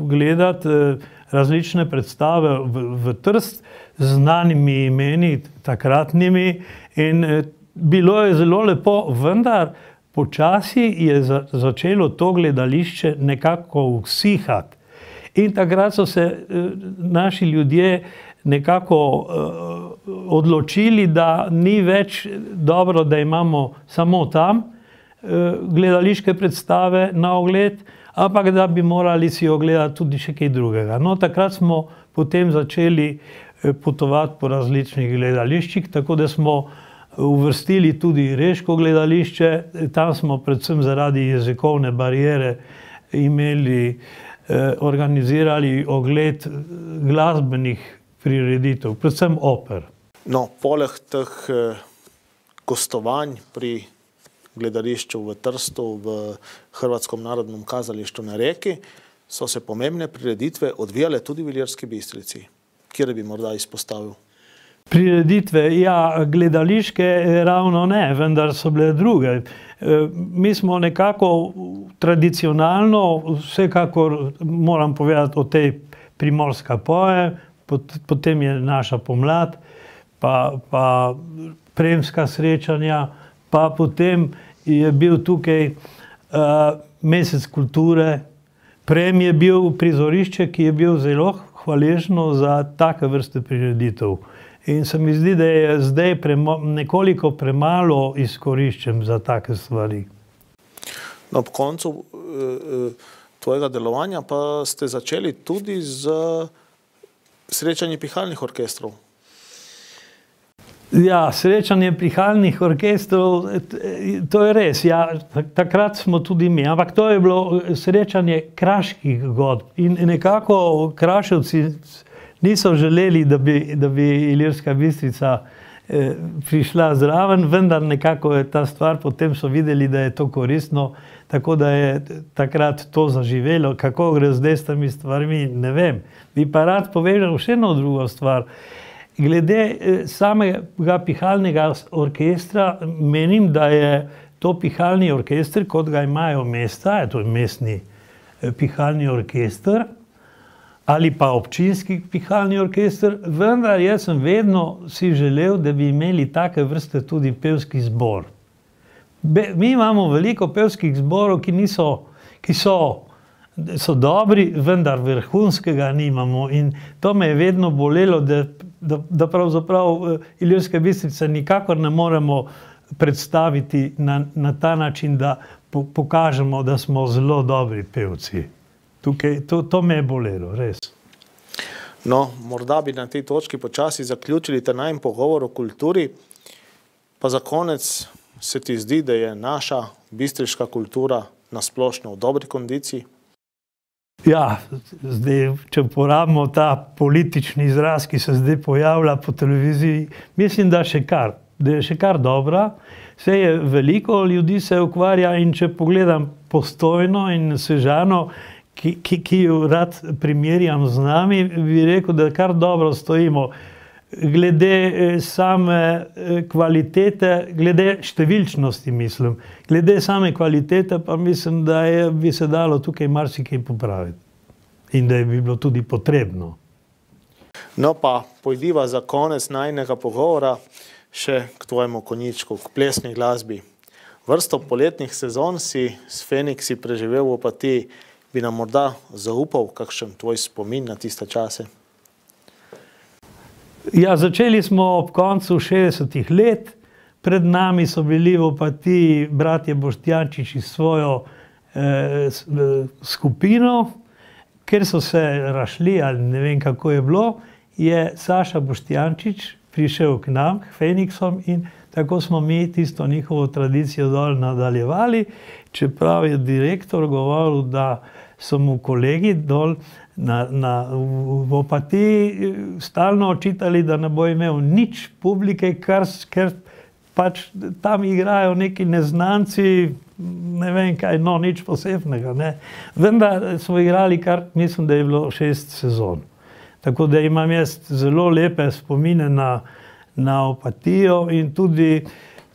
gledati različne predstave v, v Trst z znanimi imeni, takratnimi. In bilo je zelo lepo, vendar počasi je za, začelo to gledališče nekako usihati. In takrat so se naši ljudje nekako uh, odločili, da ni več dobro, da imamo samo tam uh, gledališke predstave na ogled, ampak da bi morali si ogledati tudi še kaj drugega. No, takrat smo potem začeli uh, potovati po različnih gledališčih, tako da smo uvrstili tudi Reško gledališče, tam smo predvsem zaradi jezikovne barijere imeli, eh, organizirali ogled glasbenih prireditev, predvsem oper. No, poleg teh eh, gostovanj pri gledališču v Trstu, v Hrvatskem narodnem kazališču na reki, so se pomembne prireditve odvijale tudi v Iljerski bistrici. Kjer bi morda izpostavil? Prireditve, ja, gledališke ravno ne, vendar so bile druge. Mi smo nekako tradicionalno, vsekakor moram povedati o tej primorska poje, potem je naša pomlad, pa, pa premska srečanja, pa potem je bil tukaj uh, mesec kulture. Prem je bil prizorišče, ki je bil zelo hvaležno za take vrste prireditev. In se mi zdi, da je zdaj premo, nekoliko premalo izkoriščen za take stvari. No, ob koncu uh, tvojega delovanja pa ste začeli tudi z srečanje pihalnih orkestrov. Ja, srečanje pihalnih orkestrov, to je res. Ja, takrat smo tudi mi, ampak to je bilo srečanje kraških godb. In nekako kraševci niso želeli, da bi, da bi Ilirska bistrica eh, prišla zraven, vendar nekako je ta stvar, potem so videli, da je to koristno, tako da je takrat to zaživelo. Kako gre zdaj s temi stvarmi, ne vem. Bi pa rad povedal še eno drugo stvar. Glede eh, samega pihalnega orkestra, menim, da je to pihalni orkester, kot ga imajo mesta, je to mestni eh, pihalni orkester ali pa občinski pihalni orkester, vendar jaz sem vedno si želel, da bi imeli take vrste tudi pevski zbor. Be, mi imamo veliko pevskih zborov, ki, niso, ki so, so dobri, vendar vrhunskega nimamo. In to me je vedno bolelo, da, da, da pravzaprav eh, Iljerske bistrice nikakor ne moremo predstaviti na, na ta način, da po, pokažemo, da smo zelo dobri pevci. Tukaj, to, to me je bolelo, res. No, morda bi na tej točki počasi zaključili ta najmen pogovor o kulturi, pa za konec se ti zdi, da je naša bistriška kultura nasplošno v dobri kondiciji? Ja, zdaj, če uporabimo ta politični izraz, ki se zdaj pojavlja po televiziji, mislim, da, še kar, da je še kar dobra. Vse je veliko ljudi se ukvarja in če pogledam postojno in sežano, ki, ki, ki jo rad primerjam z nami, bi rekel, da kar dobro stojimo. Glede eh, same eh, kvalitete, glede številčnosti, mislim, glede same kvalitete, pa mislim, da je, bi se dalo tukaj marsikaj popraviti in da je bi bilo tudi potrebno. No, pa pojdiva za konec najnega pogovora še k tvojemu konjičku, k plesni glasbi. Vrsto poletnih sezon si s Feniksi preživel v opatiji. Bi nam morda zaupal kakšen tvoj spomin na tiste čase? Ja, začeli smo ob koncu 60-ih let, pred nami so bili v opatiji bratje Boštjančiči s svojo eh, skupino, ker so se rašli ali ne vem kako je bilo, je Saša Boštjančič prišel k nam, k Feniksom in tako smo mi tisto njihovo tradicijo dol nadaljevali, čeprav je direktor govoril, da so mu kolegi dol na, na, v opatiji stalno očitali, da ne bo imel nič publike, kar, ker pač tam igrajo neki neznanci, ne vem kaj, no nič posebnega. Ne. Vendar smo igrali kar, mislim, da je bilo šest sezon. Tako da imam jaz zelo lepe spomine na, na opatijo in tudi,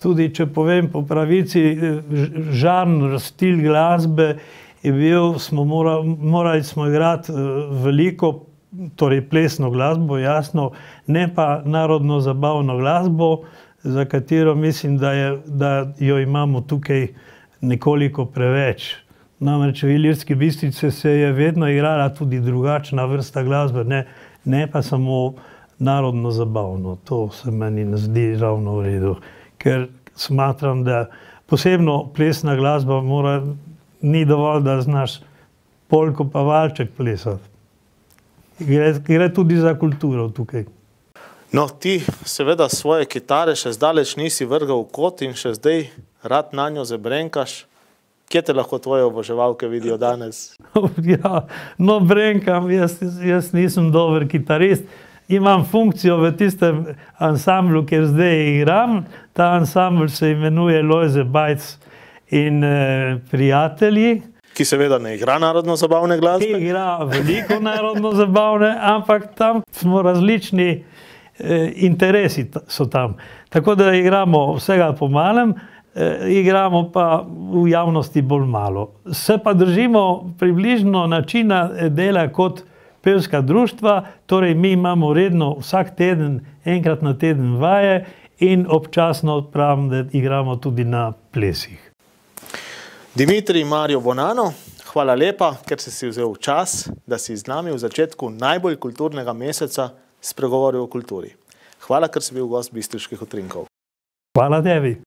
tudi, če povem po pravici, žarn stil glasbe je bil, smo morali, morali smo igrati veliko, torej plesno glasbo, jasno, ne pa narodno zabavno glasbo, za katero mislim, da, je, da jo imamo tukaj nekoliko preveč. Namreč v Ilirski bistrici se je vedno igrala tudi drugačna vrsta glasbe, ne, ne pa samo narodno zabavno. To se meni ne zdi ravno v redu, ker smatram, da posebno plesna glasba mora, ni dovolj, da znaš polko pa valček plesati. Gre, gre tudi za kulturo tukaj. No, ti seveda svoje kitare še zdaleč nisi vrgal v kot in še zdaj rad na njo zabrenkaš. Kje te lahko tvoje oboževalke vidijo danes? [laughs] ja, no, brenkam, jaz, jaz nisem dober kitarist. Imam funkcijo v tistem ansamblu, kjer zdaj igram. Ta ansambl se imenuje Lojze Bajc in eh, prijatelji. Ki seveda ne igra narodno zabavne glasbe. Ki igra veliko narodno zabavne, ampak tam smo različni eh, interesi so tam. Tako da igramo vsega po malem, eh, igramo pa v javnosti bolj malo. Se pa držimo približno načina dela kot pevska društva, torej mi imamo redno vsak teden, enkrat na teden vaje in občasno pravim, da igramo tudi na plesih. Dimitri Mario Bonano, hvala lepa, ker si si vzel čas, da si z nami v začetku najbolj kulturnega meseca spregovoril o kulturi. Hvala, ker si bil gost Bistriških utrinkov. Hvala tebi.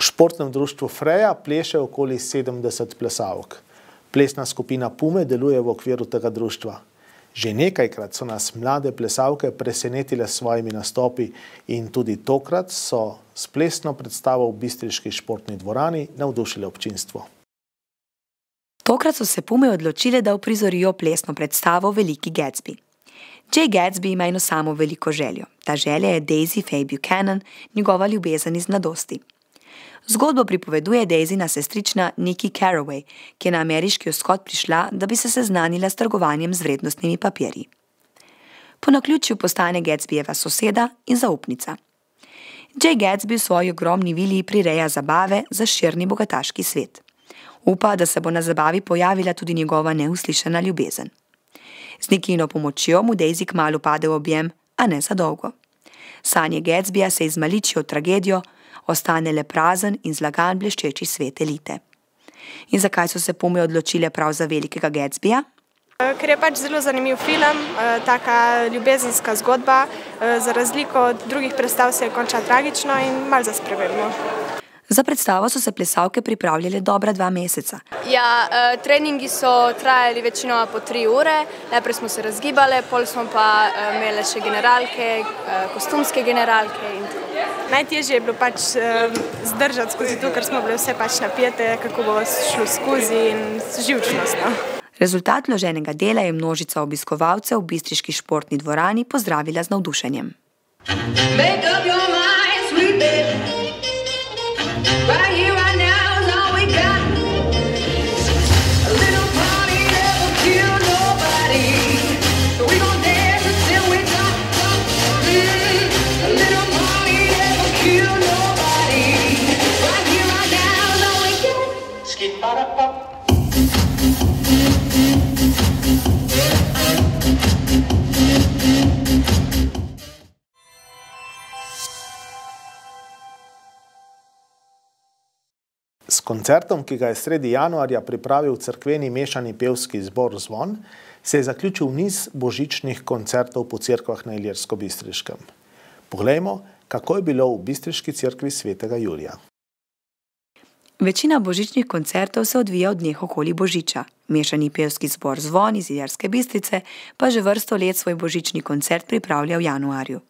V športnem društvu Freja pleše okoli 70 plesalk. Plesna skupina Pume deluje v okviru tega društva. Že nekajkrat so nas mlade plesalke presenetile s svojimi nastopi in tudi tokrat so s plesno predstavo v Bistriški športni dvorani navdušile občinstvo. Tokrat so se Pume odločile, da uprizorijo plesno predstavo Veliki Gatsby. Jay Gatsby ima eno samo veliko željo. Ta želja je Daisy Faye Buchanan, njegova ljubezen iz mladosti. Zgodbo pripoveduje Daisyna sestrična Nikki Carraway, ki je na ameriški vzhod prišla, da bi se seznanila s trgovanjem z vrednostnimi papirji. Po naključju postane Gatsbyjeva soseda in zaupnica. Jay Gatsby v svoji ogromni vili prireja zabave za širni bogataški svet. Upa, da se bo na zabavi pojavila tudi njegova neuslišana ljubezen. Z Nikino pomočjo mu Daisy kmalo pade v objem, a ne za dolgo. Sanje Gatsbyja se izmaličijo tragedijo, ostane le prazen in zlagan bleščeči svet elite. In zakaj so se Pume odločile prav za velikega Gatsbyja? Ker je pač zelo zanimiv film, taka ljubezenska zgodba, za razliko od drugih predstav se je končala tragično in malo za spremembo. Za predstavo so se plesalke pripravljale dobra dva meseca. Ja, treningi so trajali večinoma po tri ure, najprej smo se razgibale, pol smo pa imele še generalke, kostumske generalke in tako. Najtežje je bilo pač zdržati skozi to, ker smo bile vse pač napete, kako bo šlo skozi in živčnostno. Rezultat vloženega dela je množica obiskovalcev v Bistriški športni dvorani pozdravila z navdušenjem. Make up your mind, sweet baby. Bye. S koncertom, ki ga je sredi januarja pripravil crkveni mešani pevski zbor Zvon, se je zaključil niz božičnih koncertov po cerkvah na Iljersko-Bistriškem. Poglejmo, kako je bilo v Bistriški cerkvi svetega Julija. Večina božičnih koncertov se odvija v dneh okoli Božiča. Mešani pevski zbor Zvon iz Iljerske Bistrice pa že vrsto let svoj božični koncert pripravlja v januarju.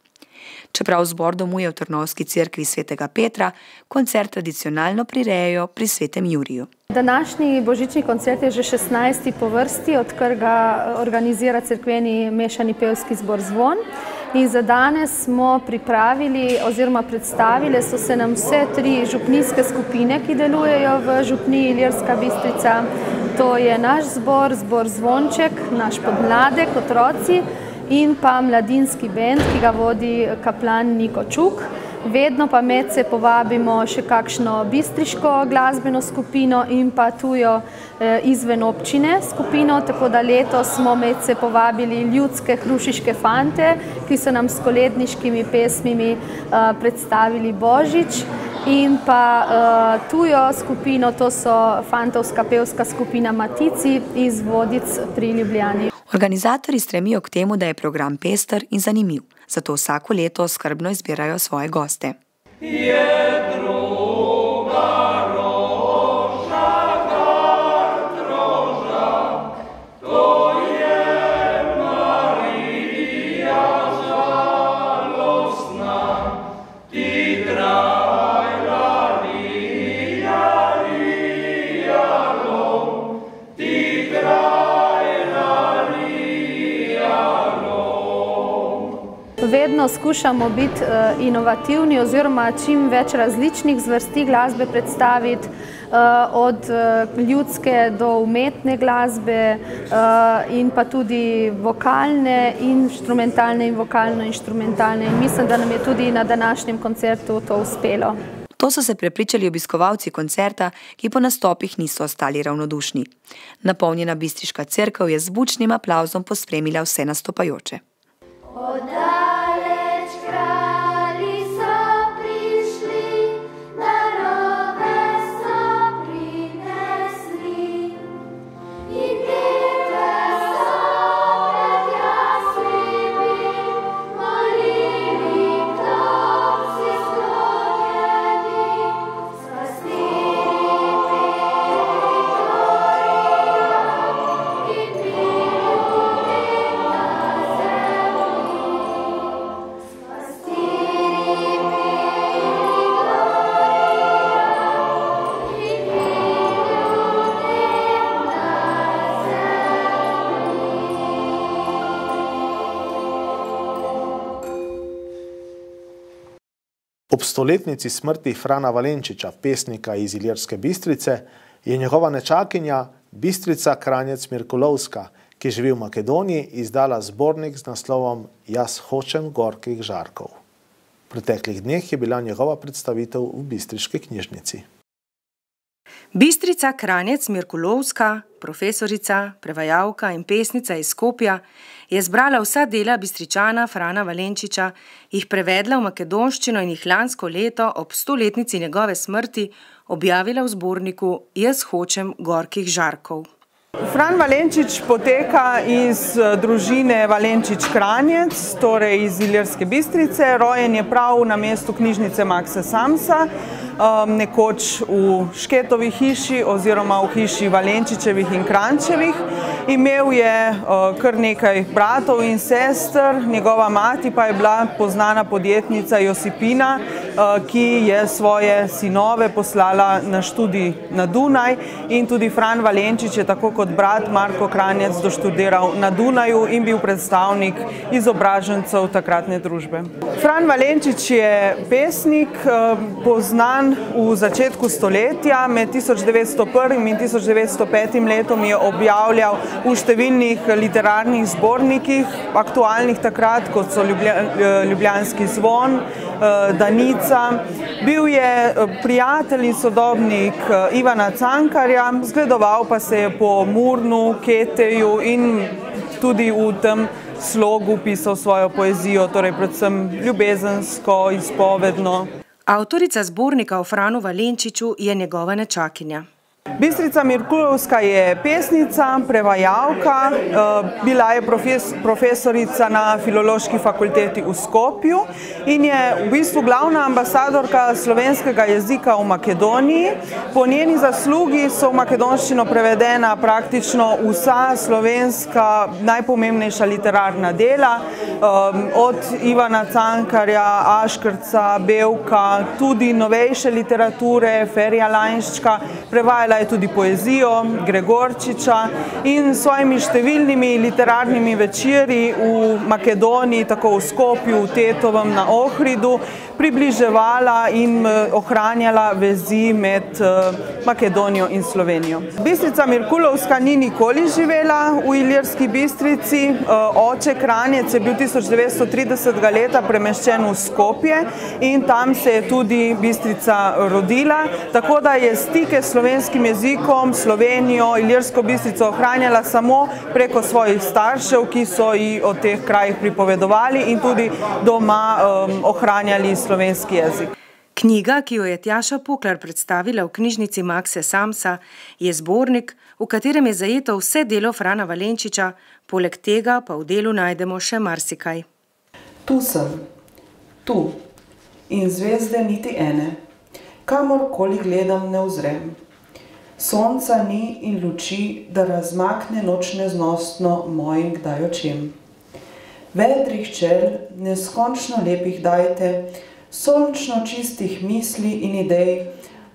Čeprav zbor domuje v Trnovski cerkvi svetega Petra, koncert tradicionalno prirejajo pri svetem Juriju. Današnji božični koncert je že 16. po vrsti, odkar ga organizira cerkveni mešani pevski zbor Zvon. In za danes smo pripravili oziroma predstavili so se nam vse tri župnijske skupine, ki delujejo v župniji Iljerska Bistrica. To je naš zbor, zbor Zvonček, naš podmladek, otroci in pa mladinski bend, ki ga vodi kaplan Niko Čuk. Vedno pa med se povabimo še kakšno bistriško glasbeno skupino in pa tujo izven občine skupino, tako da letos smo med se povabili ljudske hrušiške fante, ki so nam s koledniškimi pesmimi predstavili Božič in pa tujo skupino, to so fantovska pevska skupina Matici iz Vodic pri Ljubljani. Organizatorji stremijo k temu, da je program pester in zanimiv, zato vsako leto skrbno izbirajo svoje goste. Vedno skušamo biti inovativni oziroma čim več različnih zvrsti glasbe predstaviti, od ljudske do umetne glasbe in pa tudi vokalne, inštrumentalne in vokalno-inštrumentalne. In mislim, da nam je tudi na današnjem koncertu to uspelo. To so se prepričali obiskovalci koncerta, ki po nastopih niso ostali ravnodušni. Napolnjena bistriška cerkev je z bučnim aplavzom pospremila vse nastopajoče. Ob stoletnici smrti Frana Valenčiča, pesnika iz Iljerske Bistrice, je njegova nečakinja Bistrica Kranjec Mirkolovska, ki živi v Makedoniji, izdala zbornik z naslovom Jaz hočem gorkih žarkov. V preteklih dneh je bila njegova predstavitev v Bistriški knjižnici. Bistrica Kranjec Mirkolovska, profesorica, prevajalka in pesnica iz Skopja, je zbrala vsa dela Bistričana Frana Valenčiča, jih prevedla v makedonščino in jih lansko leto ob stoletnici njegove smrti objavila v zborniku Jaz hočem gorkih žarkov. Fran Valenčič poteka iz družine Valenčič Kranjec, torej iz Iljerske Bistrice. Rojen je prav na mestu knjižnice Maksa Samsa, nekoč v Šketovi hiši oziroma v hiši Valenčičevih in Kranjčevih. Imel je kar nekaj bratov in sester, njegova mati pa je bila poznana podjetnica Josipina, ki je svoje sinove poslala na študij na Dunaj in tudi Fran Valenčič je tako kot brat Marko Kranjec doštudiral na Dunaju in bil predstavnik izobražencev takratne družbe. Fran Valenčič je pesnik, poznan v začetku stoletja, med tisoč devetsto prvim in tisoč devetsto petim letom je objavljal v številnih literarnih zbornikih, aktualnih takrat, kot so Ljubljanski zvon, Danica. Bil je prijatelj in sodobnik Ivana Cankarja, zgledoval pa se je po Murnu, Keteju in tudi v tem slogu pisal svojo poezijo, torej predvsem ljubezensko, izpovedno. Avtorica zbornika o Franu Valenčiču je njegova nečakinja. Bistrica Mirkulovska je pesnica, prevajalka, eh, bila je profesorica na Filološki fakulteti v Skopju in je v bistvu glavna ambasadorka slovenskega jezika v Makedoniji. Po njeni zaslugi so v makedonščino prevedena praktično vsa slovenska najpomembnejša literarna dela, eh, od Ivana Cankarja, Aškrca, Belka, tudi novejše literature, Ferija Lajnščka, prevajala je tudi poezijo Gregorčiča in s svojimi številnimi literarnimi večeri v Makedoniji, tako v Skopju, v Tetovem, na Ohridu, približevala in eh, ohranjala vezi med eh, Makedonijo in Slovenijo. Bistrica Mirkulovska ni nikoli živela v Ilirski Bistrici, eh, oče Kranjec je bil 1930. leta premeščen v Skopje in tam se je tudi Bistrica rodila, tako da je stike s slovenskim jezikom, Slovenijo, Ilirsko Bistrico ohranjala samo preko svojih staršev, ki so ji o teh krajih pripovedovali in tudi doma um, ohranjali slovenski jezik. Knjiga, ki jo je Tjaša Puklar predstavila v knjižnici Maxe Samsa, je zbornik, v katerem je zajeto vse delo Frana Valenčiča, poleg tega pa v delu najdemo še marsikaj. Tu sem, tu in zvezde niti ene, kamorkoli gledam, ne vzrem. Sonca ni in luči, da razmakne noč neznostno mojim kdaj očem. Vedrih čel, neskončno lepih dajte, sončno čistih misli in idej,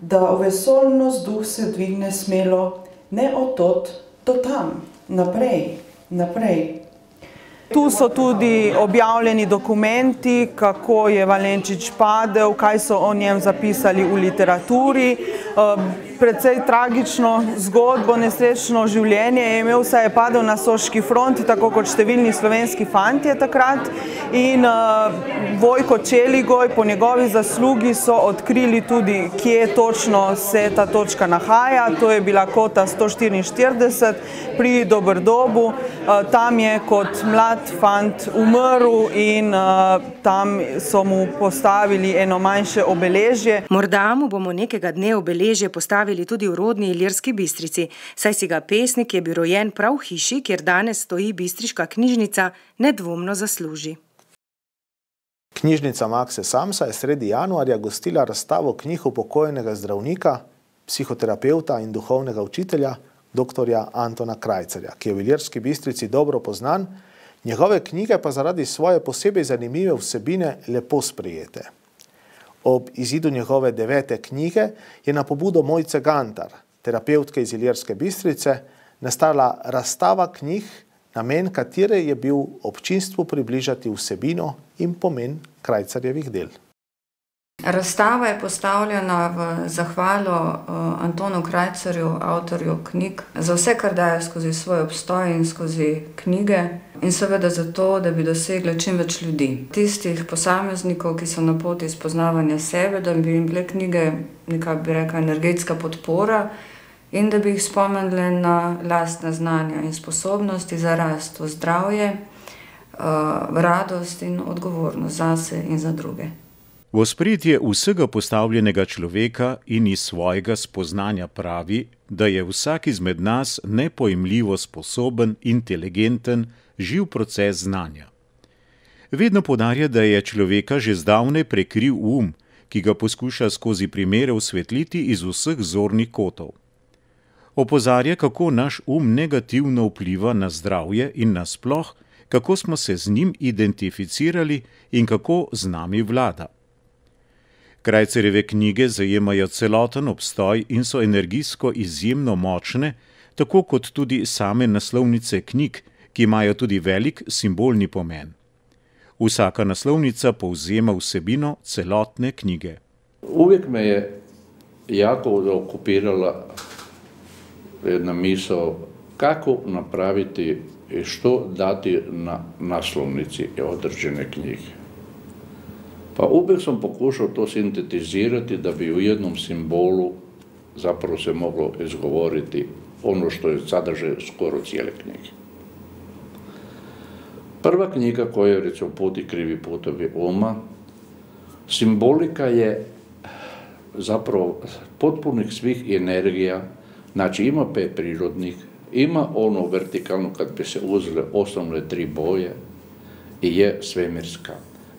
da v vesolnost duh se dvigne smelo, ne od tot do tam, naprej, naprej. Tu so tudi objavljeni dokumenti, kako je Valenčič padel, kaj so o njem zapisali v literaturi. Precej tragično zgodbo, nesrečno življenje je imel, saj je padel na Soški front, tako kot številni slovenski fantje takrat. In Vojko Čeligoj, po njegovi zaslugi, so odkrili tudi, kje točno se ta točka nahaja. To je bila kota 144 pri Dobrdobu. Tam je kot mlad fant umrl in uh, tam so mu postavili eno manjše obeležje. Morda mu bomo nekega dne obeležje postavili tudi v rodni Ilirski bistrici, saj si ga pesnik, ki je bil rojen prav v hiši, kjer danes stoji bistriška knjižnica, nedvomno zasluži. Knjižnica Maxe Samsa je sredi januarja gostila razstavo knjig upokojenega zdravnika, psihoterapeuta in duhovnega učitelja, dr. Antona Krajcerja, ki je v Ilirski bistrici dobro poznan, njegove knjige pa zaradi svoje posebej zanimive vsebine lepo sprejete. Ob izidu njegove devete knjige je na pobudo Mojce Gantar, terapeutke iz Ilirske bistrice, nastala razstava knjig, namen katere je bil občinstvu približati vsebino in pomen krajcarjevih del. Razstava je postavljena v zahvalo uh, Antonu Krajcarju, avtorju knjig, za vse, kar daje skozi svoj obstoj in skozi knjige, in seveda zato, da bi dosegli čim več ljudi. Tistih posameznikov, ki so na poti spoznavanja sebe, da bi jim bile knjige neka, bi rekla, energetska podpora in da bi jih spomnili na lastne znanja in sposobnosti za rast v zdravje, uh, radost in odgovornost zase in za druge. V ospredje vsega postavljenega človeka in iz svojega spoznanja pravi, da je vsak izmed nas nepojemljivo sposoben, inteligenten, živ proces znanja. Vedno podarja, da je človeka že zdavne prekril um, ki ga poskuša skozi primere osvetliti iz vseh zornih kotov. Opozarja, kako naš um negativno vpliva na zdravje in nasploh, kako smo se z njim identificirali in kako z nami vlada. Krajcereve knjige zajemajo celoten obstoj in so energijsko izjemno močne, tako kot tudi same naslovnice knjig, ki imajo tudi velik simbolni pomen. Vsaka naslovnica povzema vsebino celotne knjige. Uvijek me je jako okupirala ena misel, kako napraviti in što dati na naslovnici određene knjige. Pa uvijek sam pokušao to sintetizirati da bi u jednom simbolu zapravo se moglo izgovoriti ono što je sadržaj skoro cijele knjige. Prva knjiga koja je recimo Put krivi putovi uma, simbolika je zapravo potpunih svih energija, znači ima pet prirodnih, ima ono vertikalno kad bi se uzele osnovne tri boje i je svemirska.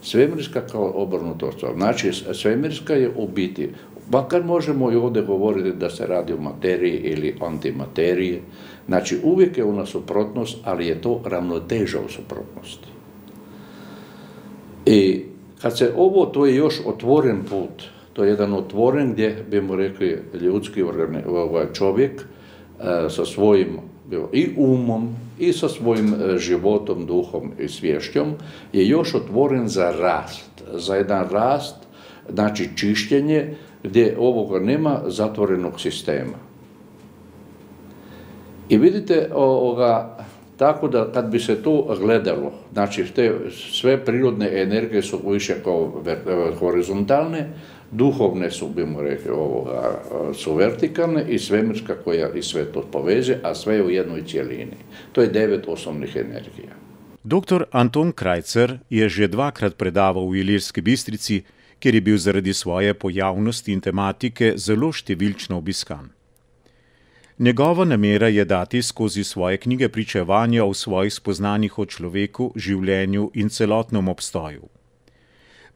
Svemirska kao obrnuto Znači, svemirska je u biti, makar možemo i ovdje govoriti da se radi o materiji ili antimateriji, znači uvijek je ona suprotnost, ali je to ravnoteža u suprotnosti. I kad se ovo, to je još otvoren put, to je jedan otvoren gdje, bimo rekli, ljudski ovaj čovjek e, sa svojim i umom i sa svojim e, životom, duhom i svješćom je još otvoren za rast, za jedan rast, znači čišćenje gdje ovoga nema zatvorenog sistema. I vidite, ovoga, tako da kad bi se to gledalo, znači te sve prirodne energije su više kao horizontalne, duhovne su, bimo rekli, ovoga, su vertikalne i svemirska koja i sve to poveže, a sve u jednoj cijelini. To je devet osnovnih energija. Dr. Anton Krajcer je že dvakrat predaval v Ilirski bistrici, kjer je bil zaradi svoje pojavnosti in tematike zelo številčno obiskan. Njegova namera je dati skozi svoje knjige pričevanja o svojih spoznanjih o človeku, življenju in celotnem obstoju.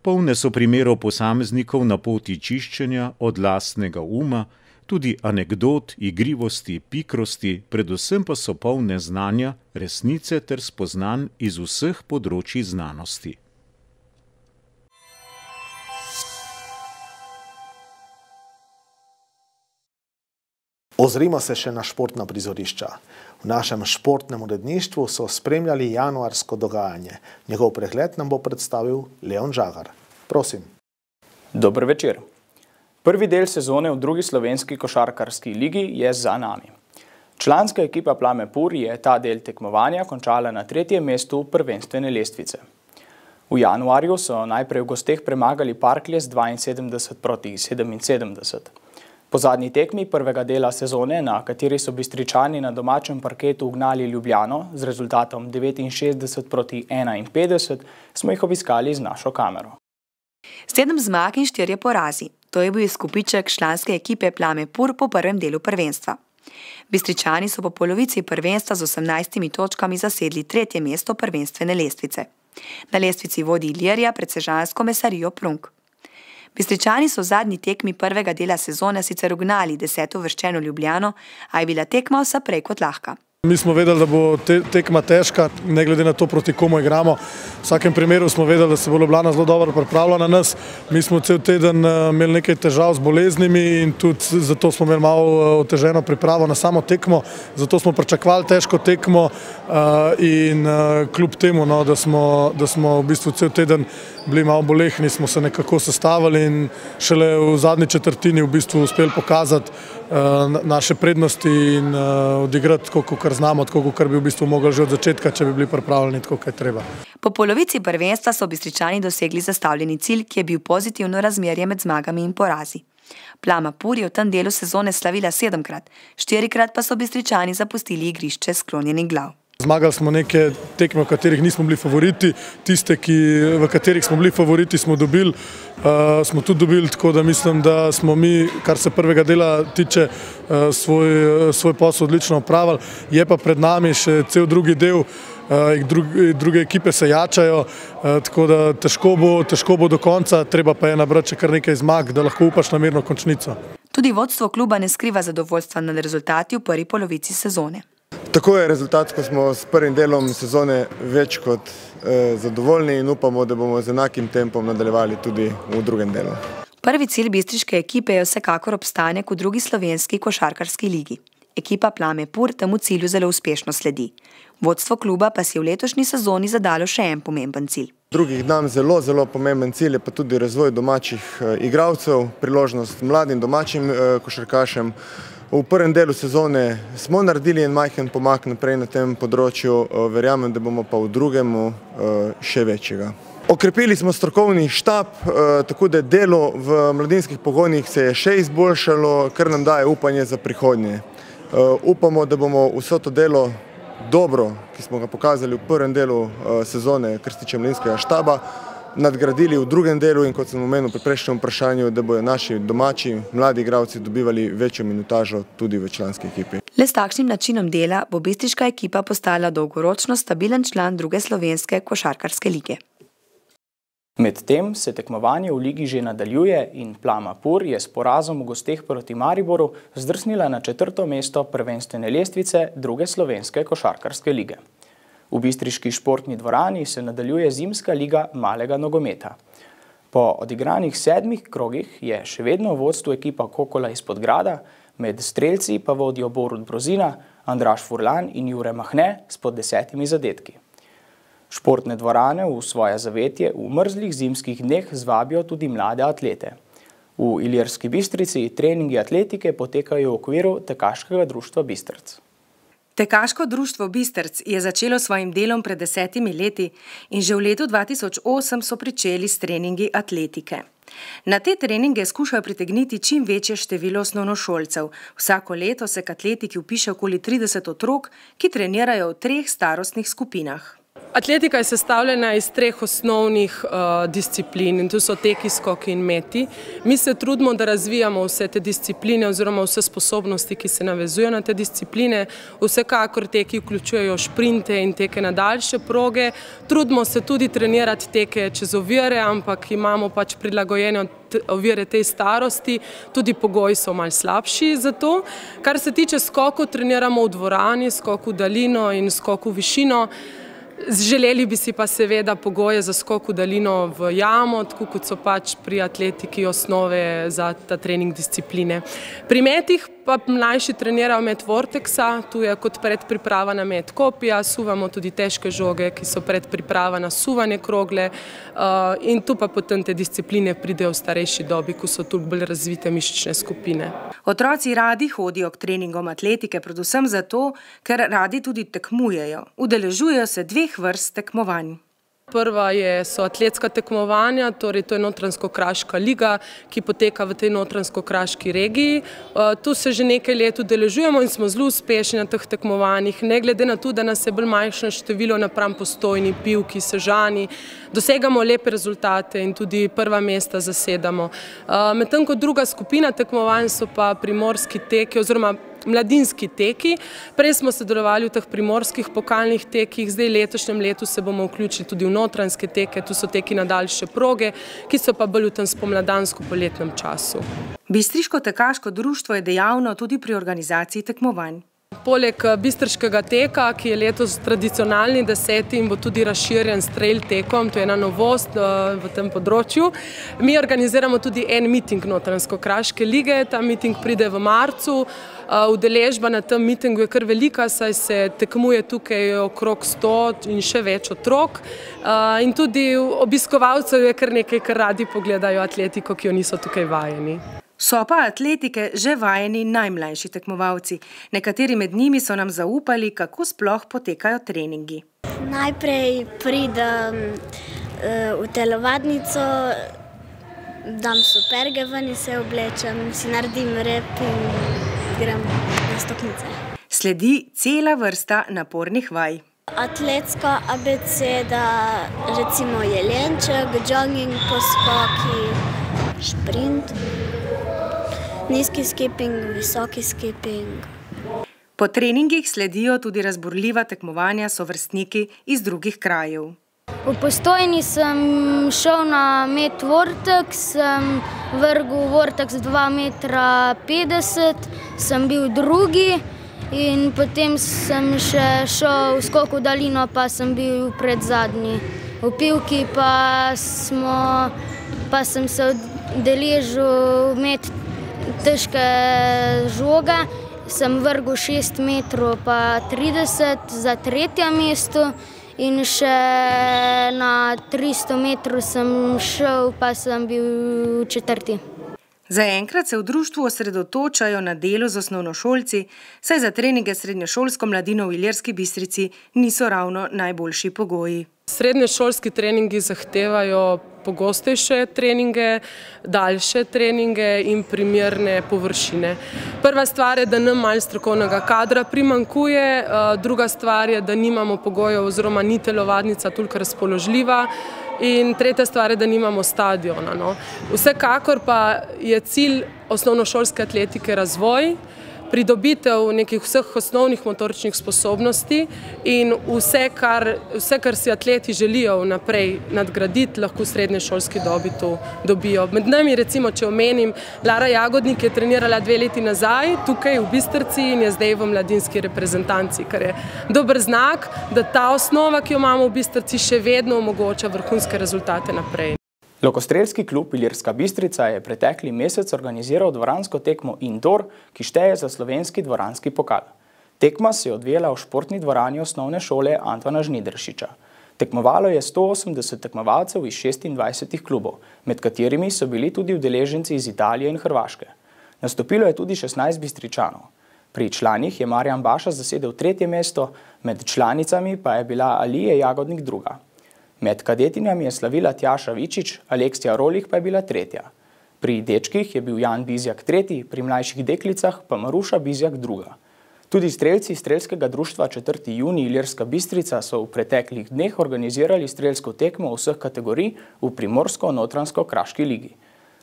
Polne so primerov posameznikov na poti čiščenja od lastnega uma, tudi anegdot, igrivosti, pikrosti, predvsem pa so polne znanja, resnice ter spoznanj iz vseh področji znanosti. Ozrimo se še na športna prizorišča. V našem športnem uredništvu so spremljali januarsko dogajanje. Njegov pregled nam bo predstavil Leon Žagar. Prosim. Dober večer. Prvi del sezone v drugi slovenski košarkarski ligi je za nami. Članska ekipa Plame Pur je ta del tekmovanja končala na tretjem mestu prvenstvene lestvice. V januarju so najprej v gosteh premagali Parklje z 72 proti 77. Po zadnji tekmi prvega dela sezone, na kateri so bistričani na domačem parketu ugnali Ljubljano z rezultatom 69 proti 51, smo jih obiskali z našo kamero. Sedem zmag in štirje porazi. To je bil izkupiček članske ekipe Plame Pur po prvem delu prvenstva. Bistričani so po polovici prvenstva z 18 točkami zasedli tretje mesto prvenstvene lestvice. Na lestvici vodi Ilirija pred sežansko mesarijo Prunk. Bistričani so v zadnji tekmi prvega dela sezone sicer ugnali deseto vrščeno Ljubljano, a je bila tekma vsa prej kot lahka. Mi smo vedeli, da bo te, tekma težka, ne glede na to, proti komu igramo. V vsakem primeru smo vedeli, da se bo Ljubljana zelo dobro pripravila na nas. Mi smo cel teden uh, imeli nekaj težav z boleznimi in tudi zato smo imeli malo uh, oteženo pripravo na samo tekmo. Zato smo pričakovali težko tekmo uh, in kljub temu, no, da, smo, da smo v bistvu cel teden bili malo bolehni, smo se nekako sestavili in šele v zadnji četrtini v bistvu uspeli pokazati uh, naše prednosti in uh, odigrati tako, kot znamo, tako kot bi v bistvu mogli že od začetka, če bi bili pripravljeni tako, kot je treba. Po polovici prvenstva so bistričani dosegli zastavljeni cilj, ki je bil pozitivno razmerje med zmagami in porazi. Plama Pur je v tem delu sezone slavila sedemkrat, štirikrat pa so bistričani zapustili igrišče sklonjenih glav. Zmagali smo neke tekme, v katerih nismo bili favoriti, tiste, ki, v katerih smo bili favoriti, smo dobili, uh, smo tudi dobili, tako da mislim, da smo mi, kar se prvega dela tiče, uh, svoj, uh, svoj posel odlično opravili. Je pa pred nami še cel drugi del, uh, druge, druge ekipe se jačajo, uh, tako da težko bo, težko bo do konca, treba pa je nabrati kar nekaj zmag, da lahko upaš na mirno končnico. Tudi vodstvo kluba ne skriva zadovoljstva nad rezultati v prvi polovici sezone. Tako je rezultat, ko smo s prvim delom sezone več kot eh, zadovoljni in upamo, da bomo z enakim tempom nadaljevali tudi v drugem delu. Prvi cilj bistriške ekipe je vsekakor obstanek v drugi slovenski košarkarski ligi. Ekipa Plame Pur temu cilju zelo uspešno sledi. Vodstvo kluba pa si v letošnji sezoni zadalo še en pomemben cilj. Drugih nam zelo, zelo pomemben cilj je pa tudi razvoj domačih eh, igralcev, priložnost mladim domačim eh, košarkašem. V prvem delu sezone smo naredili en majhen pomak naprej na tem področju, eh, verjamem, da bomo pa v drugem eh, še večjega. Okrepili smo strokovni štab, eh, tako da delo v mladinskih pogonih se je še izboljšalo, kar nam daje upanje za prihodnje. Upamo, da bomo vso to delo dobro, ki smo ga pokazali v prvem delu sezone, kar se tiče mladinskega štaba, nadgradili v drugem delu in kot sem omenil pri prejšnjem vprašanju, da bodo naši domači mladi igralci dobivali večjo minutažo tudi v članski ekipi. Le s takšnim načinom dela bo bistriška ekipa postala dolgoročno stabilen član druge slovenske košarkarske lige. Medtem se tekmovanje v ligi že nadaljuje in Plama Pur je s porazom v gosteh proti Mariboru zdrsnila na četrto mesto prvenstvene lestvice druge slovenske košarkarske lige. V Bistriški športni dvorani se nadaljuje zimska liga malega nogometa. Po odigranih sedmih krogih je še vedno vodstvo ekipa Kokola izpod grada, med streljci pa vodijo Borut Brozina, Andraš Furlan in Jure Mahne s pod desetimi zadetki. Športne dvorane v svoje zavetje v mrzlih zimskih dneh zvabijo tudi mlade atlete. V Iljerski Bistrici treningi atletike potekajo v okviru Tekaškega društva Bistrc. Tekaško društvo Bistrc je začelo svojim delom pred desetimi leti in že v letu 2008 so pričeli s treningi atletike. Na te treninge skušajo pritegniti čim večje število osnovnošolcev. Vsako leto se k atletiki upiše okoli 30 otrok, ki trenirajo v treh starostnih skupinah. Atletika je sestavljena iz treh osnovnih uh, disciplin in to so teki, skoki in meti. Mi se trudimo, da razvijamo vse te discipline oziroma vse sposobnosti, ki se navezujejo na te discipline. Vsekakor teki vključujejo šprinte in teke na daljše proge. Trudimo se tudi trenirati teke čez ovire, ampak imamo pač prilagojene ovire tej starosti, tudi pogoji so malo slabši za to. Kar se tiče skokov, treniramo v dvorani, skok v daljino in skok v višino. Želeli bi si pa seveda pogoje za skok v daljino v jamo, tako kot so pač pri atletiki osnove za ta trening discipline. Pri metih pa mlajši trenirajo met Vortexa, tu je kot predpriprava na met kopija, suvamo tudi težke žoge, ki so predpriprava na suvanje krogle in tu pa potem te discipline pridejo v starejši dobi, ko so tu bolj razvite mišične skupine. Otroci radi hodijo k treningom atletike, predvsem zato, ker radi tudi tekmujejo. Udeležujejo se dveh vrst tekmovanj. Prva je, so atletska tekmovanja, torej to je Notransko-Kraška liga, ki poteka v tej Notransko-Kraški regiji. Tu se že nekaj let udeležujemo in smo zelo uspešni na teh tekmovanjih, ne glede na to, da nas je bolj majhno število napram postojni, pivki, sežani. Dosegamo lepe rezultate in tudi prva mesta zasedamo. Medtem ko druga skupina tekmovanj so pa primorski teki oziroma mladinski teki. Prej smo sodelovali v teh primorskih pokalnih tekih, zdaj letošnjem letu se bomo vključili tudi v notranjske teke, tu so teki na daljše proge, ki so pa bolj v tem spomladansko-poletnem času. Bistriško tekaško društvo je dejavno tudi pri organizaciji tekmovanj. Poleg bistrškega teka, ki je letos tradicionalni deseti in bo tudi razširjen s trail tekom, to je ena novost v tem področju, mi organiziramo tudi en miting Notranjsko-Kraške lige, ta miting pride v marcu, udeležba na tem mitingu je kar velika, saj se tekmuje tukaj okrog sto in še več otrok. In tudi obiskovalcev je kar nekaj, kar radi pogledajo atletiko, ki jo niso tukaj vajeni. So pa atletike že vajeni najmlajši tekmovalci. Nekateri med njimi so nam zaupali, kako sploh potekajo treningi. Najprej pridem v telovadnico, dam superge ven in se oblečem, si naredim rep in grem na stopnice. Sledi cela vrsta napornih vaj. Atletska abeceda, recimo jelenček, jogging poskoki, šprint, nizki skiping, visoki skiping. Po treningih sledijo tudi razburljiva tekmovanja s sovrstniki iz drugih krajev. V Postojni sem šel na met Vortex, sem vrgel Vortex 2 metra 50, sem bil drugi in potem sem še šel v skok v daljino, pa sem bil predzadnji. V pivki pa smo, pa sem se udeležil met težke žoge, sem vrgel šest metrov pa trideset za tretje mesto in še na tristo metrov sem šel, pa sem bil četrti. Zaenkrat se v društvu osredotočajo na delo z osnovnošolci, saj za treninge s srednješolsko mladino v Iljerski Bistrici niso ravno najboljši pogoji. Srednješolski treningi zahtevajo pogostejše treninge, daljše treninge in primerne površine. Prva stvar je, da nam malo strokovnega kadra primanjkuje, druga stvar je, da nimamo pogojev oziroma ni telovadnica toliko razpoložljiva in tretja stvar je, da nimamo stadiona. No. Vsekakor pa je cilj osnovnošolske atletike razvoj, pridobitev nekih vseh osnovnih motoričnih sposobnosti in vse kar, vse, kar si atleti želijo naprej nadgraditi, lahko v srednje šolski dobi to dobijo. Med nami, recimo, če omenim, Lara Jagodnik je trenirala dve leti nazaj tukaj v Bistrci in je zdaj v mladinski reprezentanci, kar je dober znak, da ta osnova, ki jo imamo v Bistrci, še vedno omogoča vrhunske rezultate naprej. Lokostrelski klub Ilirska Bistrica je pretekli mesec organiziral dvoransko tekmo Indoor, ki šteje za slovenski dvoranski pokal. Tekma se je odvijala v športni dvorani osnovne šole Antvana Žnidršiča. Tekmovalo je 180 tekmovalcev iz 26 klubov, med katerimi so bili tudi udeleženci iz Italije in Hrvaške. Nastopilo je tudi 16 bistričanov. Pri članih je Marjan Baša zasedel tretje mesto, med članicami pa je bila Alije Jagodnik druga. Med kadetinjami je slavila Tjaša Vičič, Aleksija Rolih pa je bila tretja. Pri dečkih je bil Jan Bizjak tretji, pri mlajših deklicah pa Maruša Bizjak druga. Tudi strelci strelskega društva 4. juni Iljerska Bistrica so v preteklih dneh organizirali strelsko tekmo vseh kategorij v Primorsko-Notransko-Kraški ligi.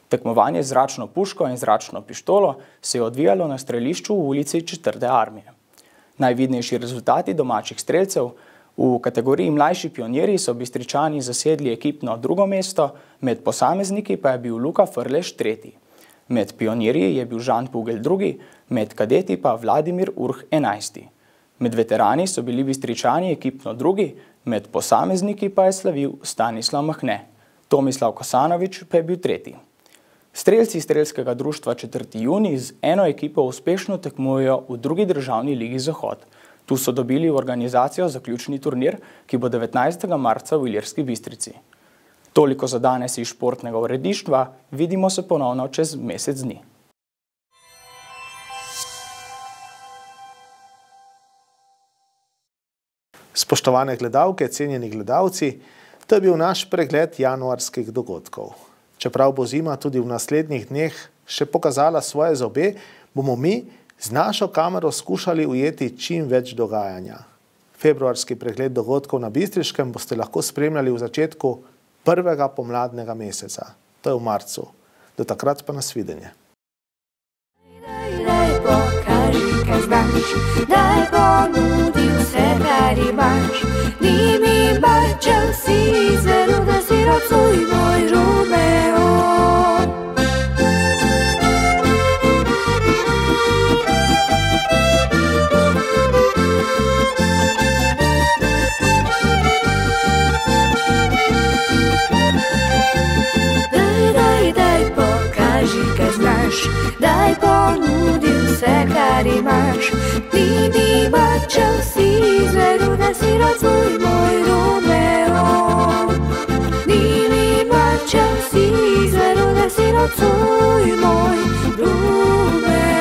Tekmovanje z zračno puško in zračno pištolo se je odvijalo na strelišču v ulici 4. armije. Najvidnejši rezultati domačih strelcev V kategoriji mlajši pionirji so bistričani zasedli ekipno drugo mesto, med posamezniki pa je bil Luka Frleš tretji. Med pionirji je bil Žan Pugel drugi, med kadeti pa Vladimir Urh enajsti. Med veterani so bili bistričani ekipno drugi, med posamezniki pa je slavil Stanislav Mahne. Tomislav Kosanovič pa je bil tretji. Strelci strelskega društva 4. juni z eno ekipo uspešno tekmujejo v drugi državni ligi Zahod – Tu so dobili v organizacijo zaključni turnir, ki bo 19. marca v Iljerski Bistrici. Toliko za danes iz športnega uredištva, vidimo se ponovno čez mesec dni. Spoštovane gledalke, cenjeni gledalci, to je bil naš pregled januarskih dogodkov. Čeprav bo zima tudi v naslednjih dneh še pokazala svoje zobe, bomo mi z našo kamero skušali ujeti čim več dogajanja. Februarski pregled dogodkov na Bistriškem boste lahko spremljali v začetku prvega pomladnega meseca, to je v marcu. Do takrat pa nasvidenje. Pokaži, kaj znaš, daj ponudi vse, kar imaš. Ni mi bačal si, zelo da si rocuj moj Romeo. Daj ponudi se, kar imaš. Ti mi mačo si izveru da si razvoj moj Romeo. Ti mi mačo si izveru da si razvoj moj Romeo.